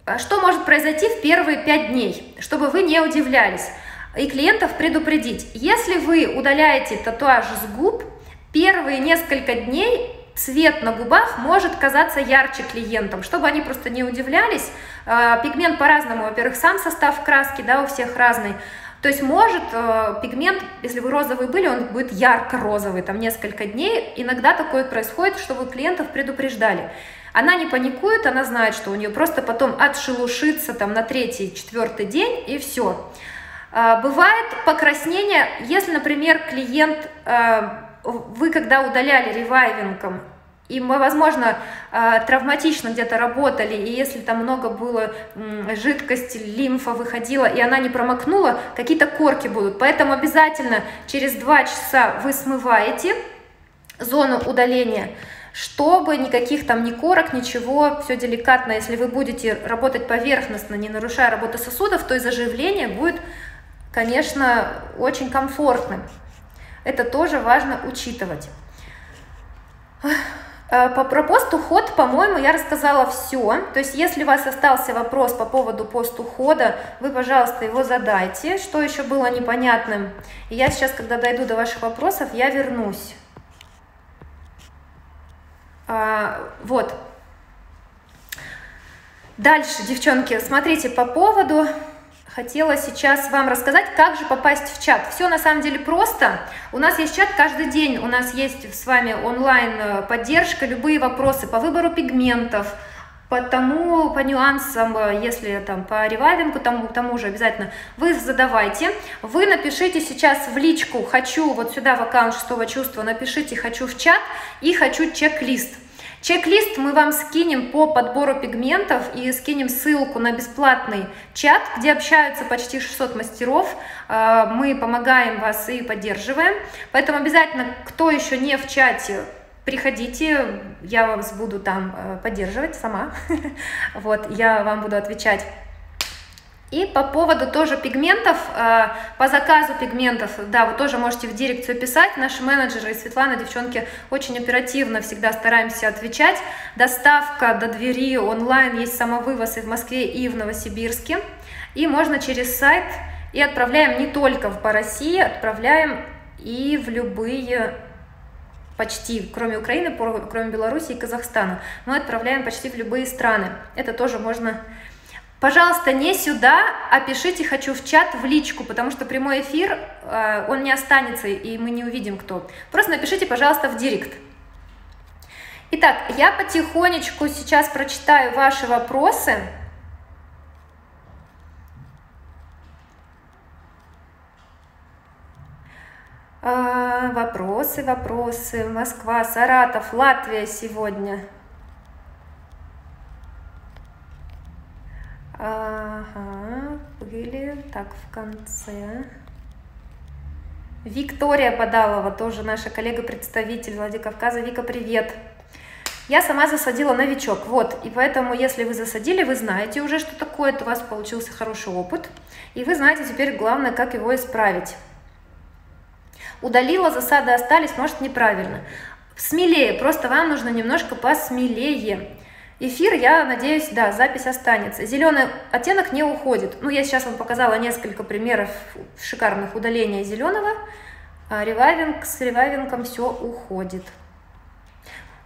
э, что может произойти в первые пять дней, чтобы вы не удивлялись? и клиентов предупредить. Если вы удаляете татуаж с губ, первые несколько дней цвет на губах может казаться ярче клиентам, чтобы они просто не удивлялись. А, пигмент по-разному, во-первых, сам состав краски, да, у всех разный. То есть может э, пигмент, если вы розовый были, он будет ярко-розовый, там несколько дней. Иногда такое происходит, что вы клиентов предупреждали. Она не паникует, она знает, что у нее просто потом отшелушится там на третий, четвертый день и все. Э, бывает покраснение, если, например, клиент э, вы когда удаляли ревайвингом, и мы, возможно, а, травматично где-то работали, и если там много было жидкости, лимфа выходила, и она не промокнула, какие-то корки будут. Поэтому обязательно через два часа вы смываете зону удаления, чтобы никаких там ни корок, ничего, все деликатно. Если вы будете работать поверхностно, не нарушая работу сосудов, то и заживление будет, конечно, очень комфортным. Это тоже важно учитывать. Э, про пост-уход, по-моему, я рассказала все. То есть, если у вас остался вопрос по поводу пост-ухода, вы, пожалуйста, его задайте. Что еще было непонятным? И я сейчас, когда дойду до ваших вопросов, я вернусь. А, вот. Дальше, девчонки, смотрите, по поводу хотела сейчас вам рассказать, как же попасть в чат. Все на самом деле просто. У нас есть чат каждый день, у нас есть с вами онлайн э, любые вопросы по выбору пигментов, по тому, по нюансам, э, если там по ревайвингу, тому, тому же обязательно вы задавайте. Вы напишите сейчас в личку «хочу», вот сюда в аккаунт шестого чувства напишите «хочу в чат» и «хочу чек-лист». Чек-лист мы вам скинем по подбору пигментов и скинем ссылку на бесплатный чат, где общаются почти 600 мастеров. А, мы помогаем вас и поддерживаем. Поэтому обязательно, кто еще не в чате, приходите, я вас буду там э, поддерживать сама. *laughs* Вот, я вам буду отвечать и по поводу тоже пигментов, э, по заказу пигментов, да, вы тоже можете в дирекцию писать. Наши менеджеры и Светлана, девчонки, очень оперативно всегда стараемся отвечать. Доставка до двери онлайн, есть самовывоз и в Москве, и в Новосибирске. И можно через сайт, и отправляем не только по России, отправляем и в любые почти, кроме Украины, кроме Беларуси и Казахстана. Мы отправляем почти в любые страны. Это тоже можно Пожалуйста, не сюда, а пишите «хочу в чат» в личку, потому что прямой эфир, э, он не останется, и мы не увидим кто. Просто напишите, пожалуйста, в директ. Итак, я потихонечку сейчас прочитаю ваши вопросы. А, вопросы, вопросы. Москва, Саратов, Латвия сегодня. Ага, были. Так, в конце. Виктория Подалова, тоже наша коллега-представитель Владикавказа. Вика, привет. Я сама засадила новичок, вот, и поэтому, если вы засадили, вы знаете уже, что такое, это у вас получился хороший опыт, и вы знаете теперь главное, как его исправить. Удалила, засады остались, может, неправильно. Смелее, просто вам нужно немножко посмелее. Эфир, я надеюсь, да, запись останется. Зеленый оттенок не уходит. Ну, я сейчас вам показала несколько примеров шикарных удаления зеленого. А ревайвинг с ревайвингом все уходит.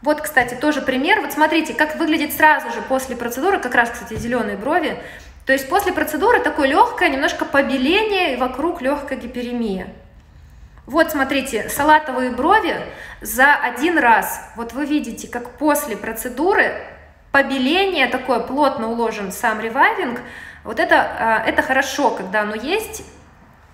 Вот, кстати, тоже пример. Вот смотрите, как выглядит сразу же после процедуры, как раз, кстати, зеленые брови. То есть после процедуры такое легкое, немножко побеление и вокруг легкая гиперемия. Вот, смотрите, салатовые брови за один раз. Вот вы видите, как после процедуры побеление такое, плотно уложен сам ревайвинг, вот это, а, это хорошо, когда оно есть,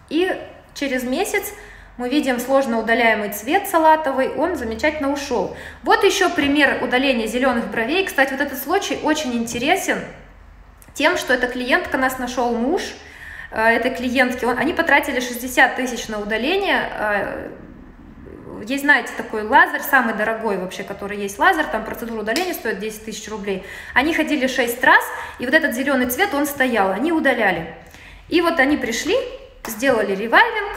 и через месяц мы видим сложно удаляемый цвет салатовый, он замечательно ушел. Вот еще пример удаления зеленых бровей. Кстати, вот этот случай очень интересен тем, что эта клиентка нас нашел муж, а, этой клиентки, он, они потратили 60 тысяч на удаление, а, есть, знаете, такой лазер, самый дорогой вообще, который есть лазер, там процедура удаления стоит 10 тысяч рублей. Они ходили 6 раз, и вот этот зеленый цвет, он стоял, они удаляли. И вот они пришли, сделали ревайвинг,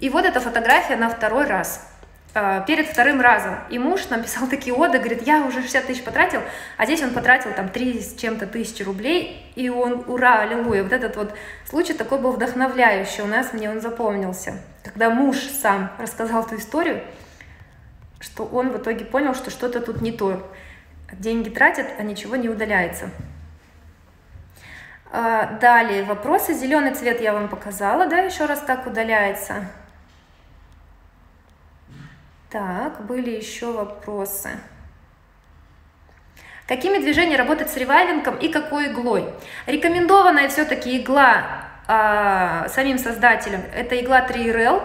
и вот эта фотография на второй раз. э, перед вторым разом. И муж написал такие оды, говорит, я уже 60 тысяч потратил, а здесь он потратил там 3 с чем-то тысячи рублей, и он, ура, аллилуйя. Вот этот вот случай такой был вдохновляющий у нас, мне он запомнился. Когда муж сам рассказал эту историю, что он в итоге понял, что что-то тут не то. Деньги тратят, а ничего не удаляется. А, далее вопросы. Зеленый цвет я вам показала, да, еще раз как удаляется. Так, были еще вопросы. Какими движениями работать с ревайвингом и какой иглой? Рекомендованная все-таки игла э, самим создателем – это игла 3RL,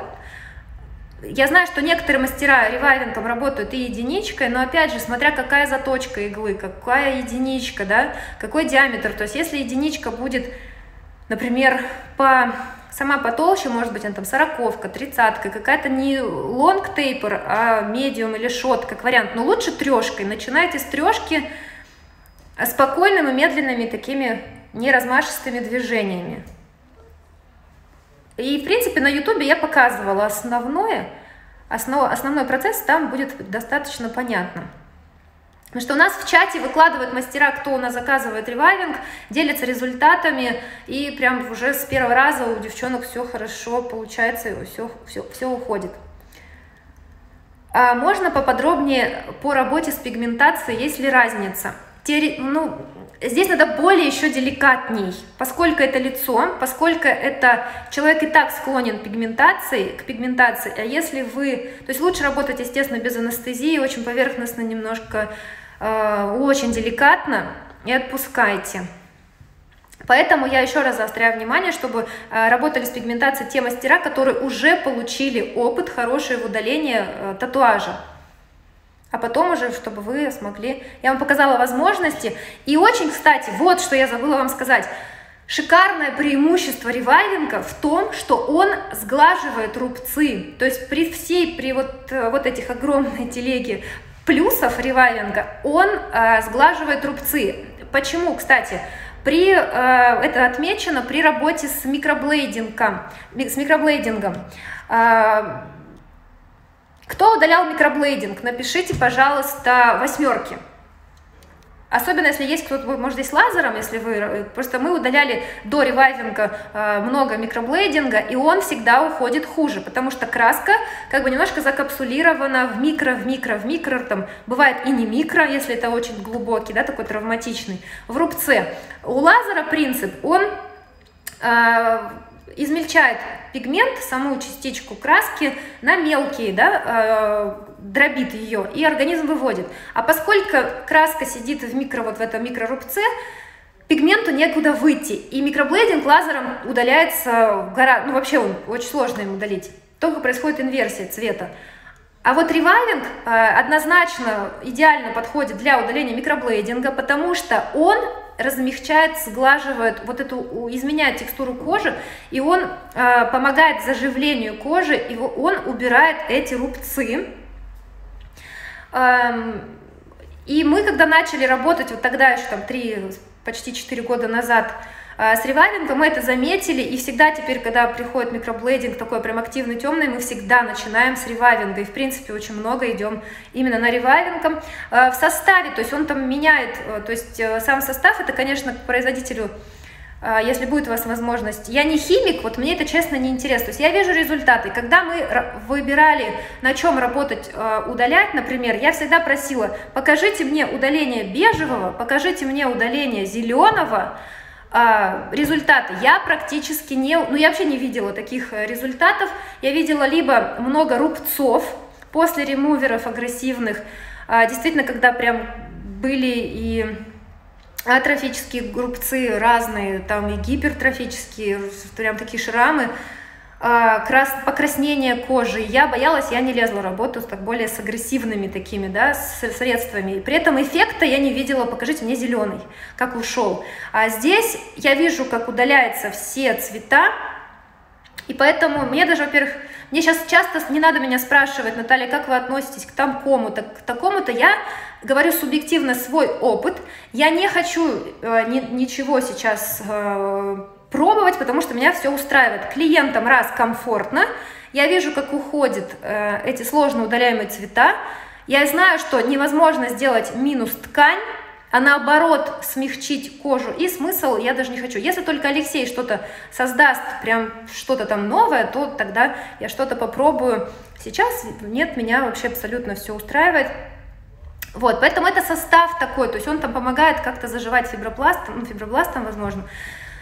я знаю, что некоторые мастера ревайвингом работают и единичкой, но опять же, смотря какая заточка иглы, какая единичка, да, какой диаметр. То есть если единичка будет, например, по сама потолще, может быть, она там сороковка, тридцатка, какая-то не лонг тейпер, а медиум или шот, как вариант, но лучше трешкой. Начинайте с трешки спокойными, медленными такими неразмашистыми движениями. И, в принципе, на Ютубе я показывала основное, основ, основной процесс там будет достаточно понятно. Потому что у нас в чате выкладывают мастера, кто у нас заказывает ревайвинг, делятся результатами, и прям уже с первого раза у девчонок все хорошо получается, все, все, все уходит. А можно поподробнее по работе с пигментацией, есть ли разница? Те, ну, здесь надо более еще деликатней, поскольку это лицо, поскольку это человек и так склонен к пигментации, к пигментации, а если вы, то есть лучше работать, естественно, без анестезии, очень поверхностно немножко, э, очень деликатно и отпускайте. Поэтому я еще раз заостряю внимание, чтобы э, работали с пигментацией те мастера, которые уже получили опыт хорошее в удалении э, татуажа а потом уже, чтобы вы смогли... Я вам показала возможности. И очень, кстати, вот что я забыла вам сказать. Шикарное преимущество ревайвинга в том, что он сглаживает рубцы. То есть при всей, при вот, э, вот этих огромной телеге плюсов ревайвинга, он э, сглаживает рубцы. Почему, кстати? При, э, это отмечено при работе с микроблейдингом. С микроблейдингом. Э, кто удалял микроблейдинг? Напишите, пожалуйста, восьмерки. Особенно, если есть кто-то, может, здесь лазером, если вы... Э, просто мы удаляли до ревайвинга э, много микроблейдинга, и он всегда уходит хуже, потому что краска как бы немножко закапсулирована в микро, в микро, в микро, там бывает и не микро, если это очень глубокий, да, такой травматичный, в рубце. У лазера принцип, он э, измельчает пигмент, саму частичку краски на мелкие, да, э, дробит ее, и организм выводит. А поскольку краска сидит в микро, вот в этом микрорубце, пигменту некуда выйти, и микроблейдинг лазером удаляется гора, ну вообще он очень сложно им удалить, только происходит инверсия цвета. А вот ревайвинг э, однозначно идеально подходит для удаления микроблейдинга, потому что он размягчает, сглаживает, вот эту, изменяет текстуру кожи, и он э, помогает заживлению кожи, и он убирает эти рубцы. Эм, и мы, когда начали работать, вот тогда еще там 3, почти 4 года назад, с ревайвингом мы это заметили, и всегда теперь, когда приходит микроблейдинг такой прям активный, темный, мы всегда начинаем с ревайвинга, и в принципе очень много идем именно на ревайвингом. А, в составе, то есть он там меняет, э, то есть э, сам состав, это, конечно, к производителю а, если будет у вас возможность. Я не химик, вот мне это честно не интересно. То есть я вижу результаты. Когда мы выбирали, на чем работать, удалять, например, я всегда просила, покажите мне удаление бежевого, покажите мне удаление зеленого, а, результаты. Я практически не, ну я вообще не видела таких э, результатов. Я видела либо много рубцов после ремуверов агрессивных, а, действительно, когда прям были и атрофические рубцы разные, там и гипертрофические, прям такие шрамы, а, крас, покраснение кожи. Я боялась, я не лезла в работу так более с агрессивными такими, да, средствами. При этом эффекта я не видела, покажите мне зеленый, как ушел. А здесь я вижу, как удаляются все цвета, и поэтому мне даже, во-первых, мне сейчас часто не надо меня спрашивать, Наталья, как вы относитесь к такому-то, к такому-то. Я говорю субъективно свой опыт. Я не хочу э, ни, ничего сейчас э, пробовать, потому что меня все устраивает. Клиентам раз комфортно, я вижу, как уходят э, эти сложно удаляемые цвета, я знаю, что невозможно сделать минус ткань, а наоборот смягчить кожу. И смысл я даже не хочу. Если только Алексей что-то создаст, прям что-то там новое, то тогда я что-то попробую. Сейчас нет, меня вообще абсолютно все устраивает. Вот, поэтому это состав такой, то есть он там помогает как-то заживать фибропластом, ну, фибробластом, возможно.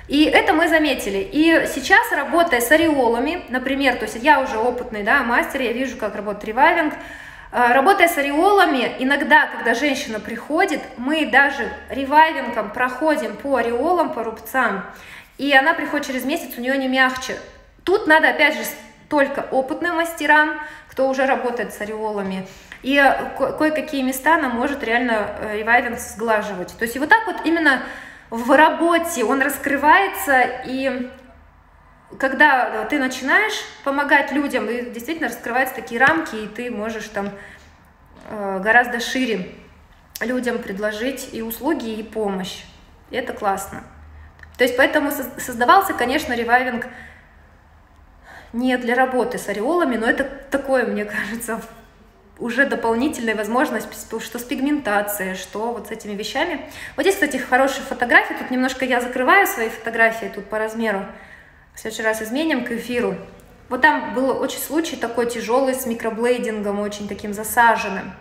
И это мы заметили. И сейчас, работая с ореолами, например, то есть я уже опытный да, мастер, я вижу, как работает ревайвинг, а, Работая с ореолами, иногда, когда женщина приходит, мы даже ревайвингом проходим по ореолам, по рубцам, и она приходит через месяц, у нее не мягче. Тут надо, опять же, только опытным мастерам, кто уже работает с ореолами, и ко- кое-какие места она может реально э, ревайвинг сглаживать. То есть и вот так вот именно в работе он раскрывается, и когда ты начинаешь помогать людям, и действительно раскрываются такие рамки, и ты можешь там э, гораздо шире людям предложить и услуги, и помощь. И это классно. То есть поэтому создавался, конечно, ревайвинг не для работы с ореолами, но это такое, мне кажется, уже дополнительная возможность, что с пигментацией, что вот с этими вещами. Вот здесь, кстати, хорошие фотографии. Тут немножко я закрываю свои фотографии тут по размеру. В следующий раз изменим к эфиру. Вот там был очень случай такой тяжелый с микроблейдингом, очень таким засаженным.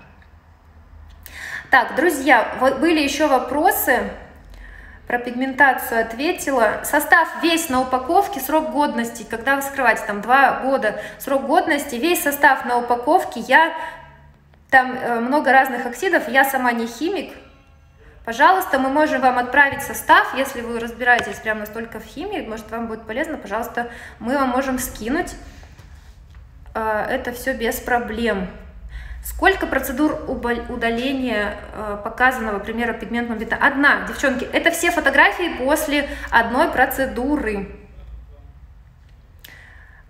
Так, друзья, были еще вопросы? Про пигментацию ответила. Состав весь на упаковке, срок годности, когда вы скрываете, там два года срок годности, весь состав на упаковке, я, там э, много разных оксидов, я сама не химик, Пожалуйста, мы можем вам отправить состав, если вы разбираетесь прям настолько в химии, может вам будет полезно, пожалуйста, мы вам можем скинуть. А, это все без проблем. Сколько процедур удаления а, показанного примера пигментного бета? Одна, девчонки, это все фотографии после одной процедуры.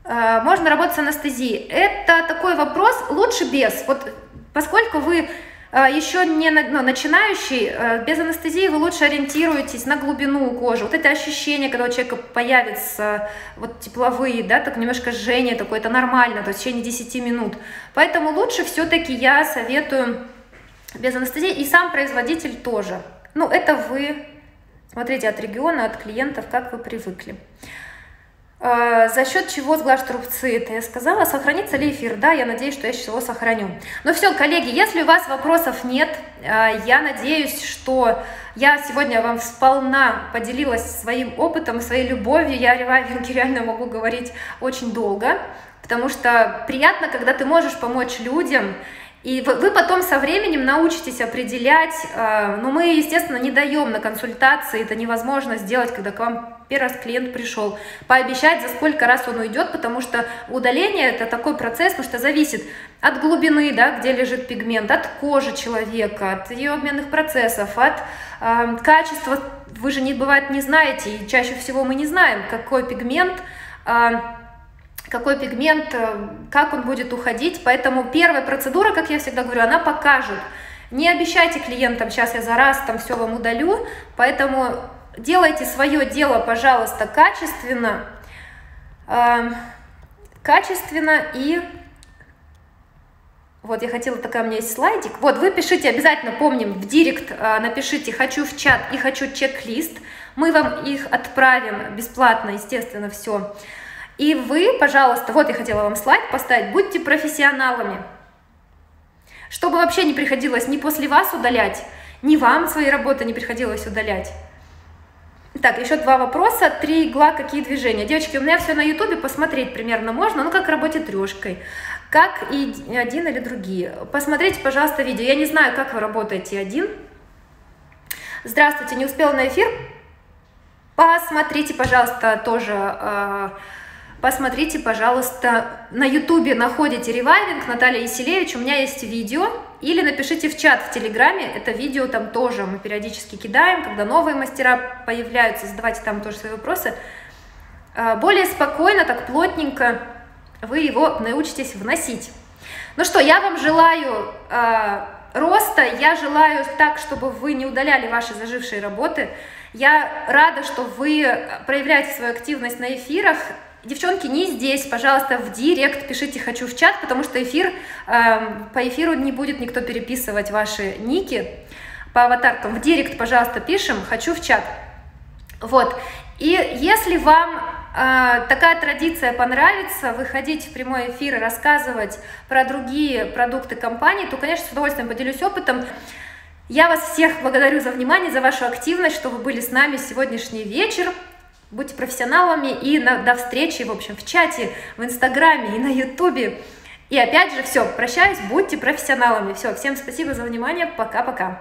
А, можно работать с анестезией. Это такой вопрос, лучше без. Вот поскольку вы а, еще не ну, начинающий, э, без анестезии вы лучше ориентируетесь на глубину кожи. Вот это ощущение, когда у человека появится вот тепловые, да, так немножко жжение такое, это нормально, то есть в течение 10 минут. Поэтому лучше все-таки я советую без анестезии, и сам производитель тоже. Ну, это вы смотрите от региона, от клиентов, как вы привыкли. А, за счет чего сглаживать рубцы? Я сказала. Сохранится ли эфир? Да, я надеюсь, что я его сохраню. Ну все, коллеги, если у вас вопросов нет, а, я надеюсь, что я сегодня вам сполна поделилась своим опытом, своей любовью. Я о ревайвинге реально могу говорить очень долго, потому что приятно, когда ты можешь помочь людям, и вы потом со временем научитесь определять, а, но мы, естественно, не даем на консультации, это невозможно сделать, когда к вам первый раз клиент пришел, пообещать, за сколько раз он уйдет, потому что удаление это такой процесс, потому что зависит от глубины, да, где лежит пигмент, от кожи человека, от ее обменных процессов, от э, качества, вы же не бывает не знаете, и чаще всего мы не знаем, какой пигмент э, какой пигмент, э, как он будет уходить. Поэтому первая процедура, как я всегда говорю, она покажет. Не обещайте клиентам, сейчас я за раз там все вам удалю, поэтому делайте свое дело, пожалуйста, качественно, э, качественно и вот я хотела, такая у меня есть слайдик. Вот, вы пишите, обязательно помним, в директ э, напишите «хочу в чат» и «хочу чек-лист». Мы вам их отправим бесплатно, естественно, все. И вы, пожалуйста, вот я хотела вам слайд поставить, будьте профессионалами. Чтобы вообще не приходилось ни после вас удалять, ни вам свои работы не приходилось удалять. Так, еще два вопроса. Три игла, какие движения? Девочки, у меня все на ютубе, посмотреть примерно можно, ну как работать трешкой, как и один или другие. Посмотрите, пожалуйста, видео. Я не знаю, как вы работаете один. Здравствуйте, не успела на эфир? Посмотрите, пожалуйста, тоже э, Посмотрите, пожалуйста, на ютубе находите ревайвинг Наталья Еселевич, у меня есть видео, или напишите в чат в Телеграме, это видео там тоже мы периодически кидаем, когда новые мастера появляются, задавайте там тоже свои вопросы. А, более спокойно, так плотненько вы его научитесь вносить. Ну что, я вам желаю а, роста. Я желаю так, чтобы вы не удаляли ваши зажившие работы. Я рада, что вы проявляете свою активность на эфирах. Девчонки, не здесь, пожалуйста, в директ пишите «хочу в чат», потому что эфир, э, по эфиру не будет никто переписывать ваши ники по аватаркам. В директ, пожалуйста, пишем «хочу в чат». Вот. И если вам э, такая традиция понравится, выходить в прямой эфир и рассказывать про другие продукты компании, то, конечно, с удовольствием поделюсь опытом. Я вас всех благодарю за внимание, за вашу активность, что вы были с нами сегодняшний вечер. Будьте профессионалами и на, до встречи, в общем, в чате, в Инстаграме и на Ютубе. И опять же, все, прощаюсь, будьте профессионалами. Все, всем спасибо за внимание, пока-пока.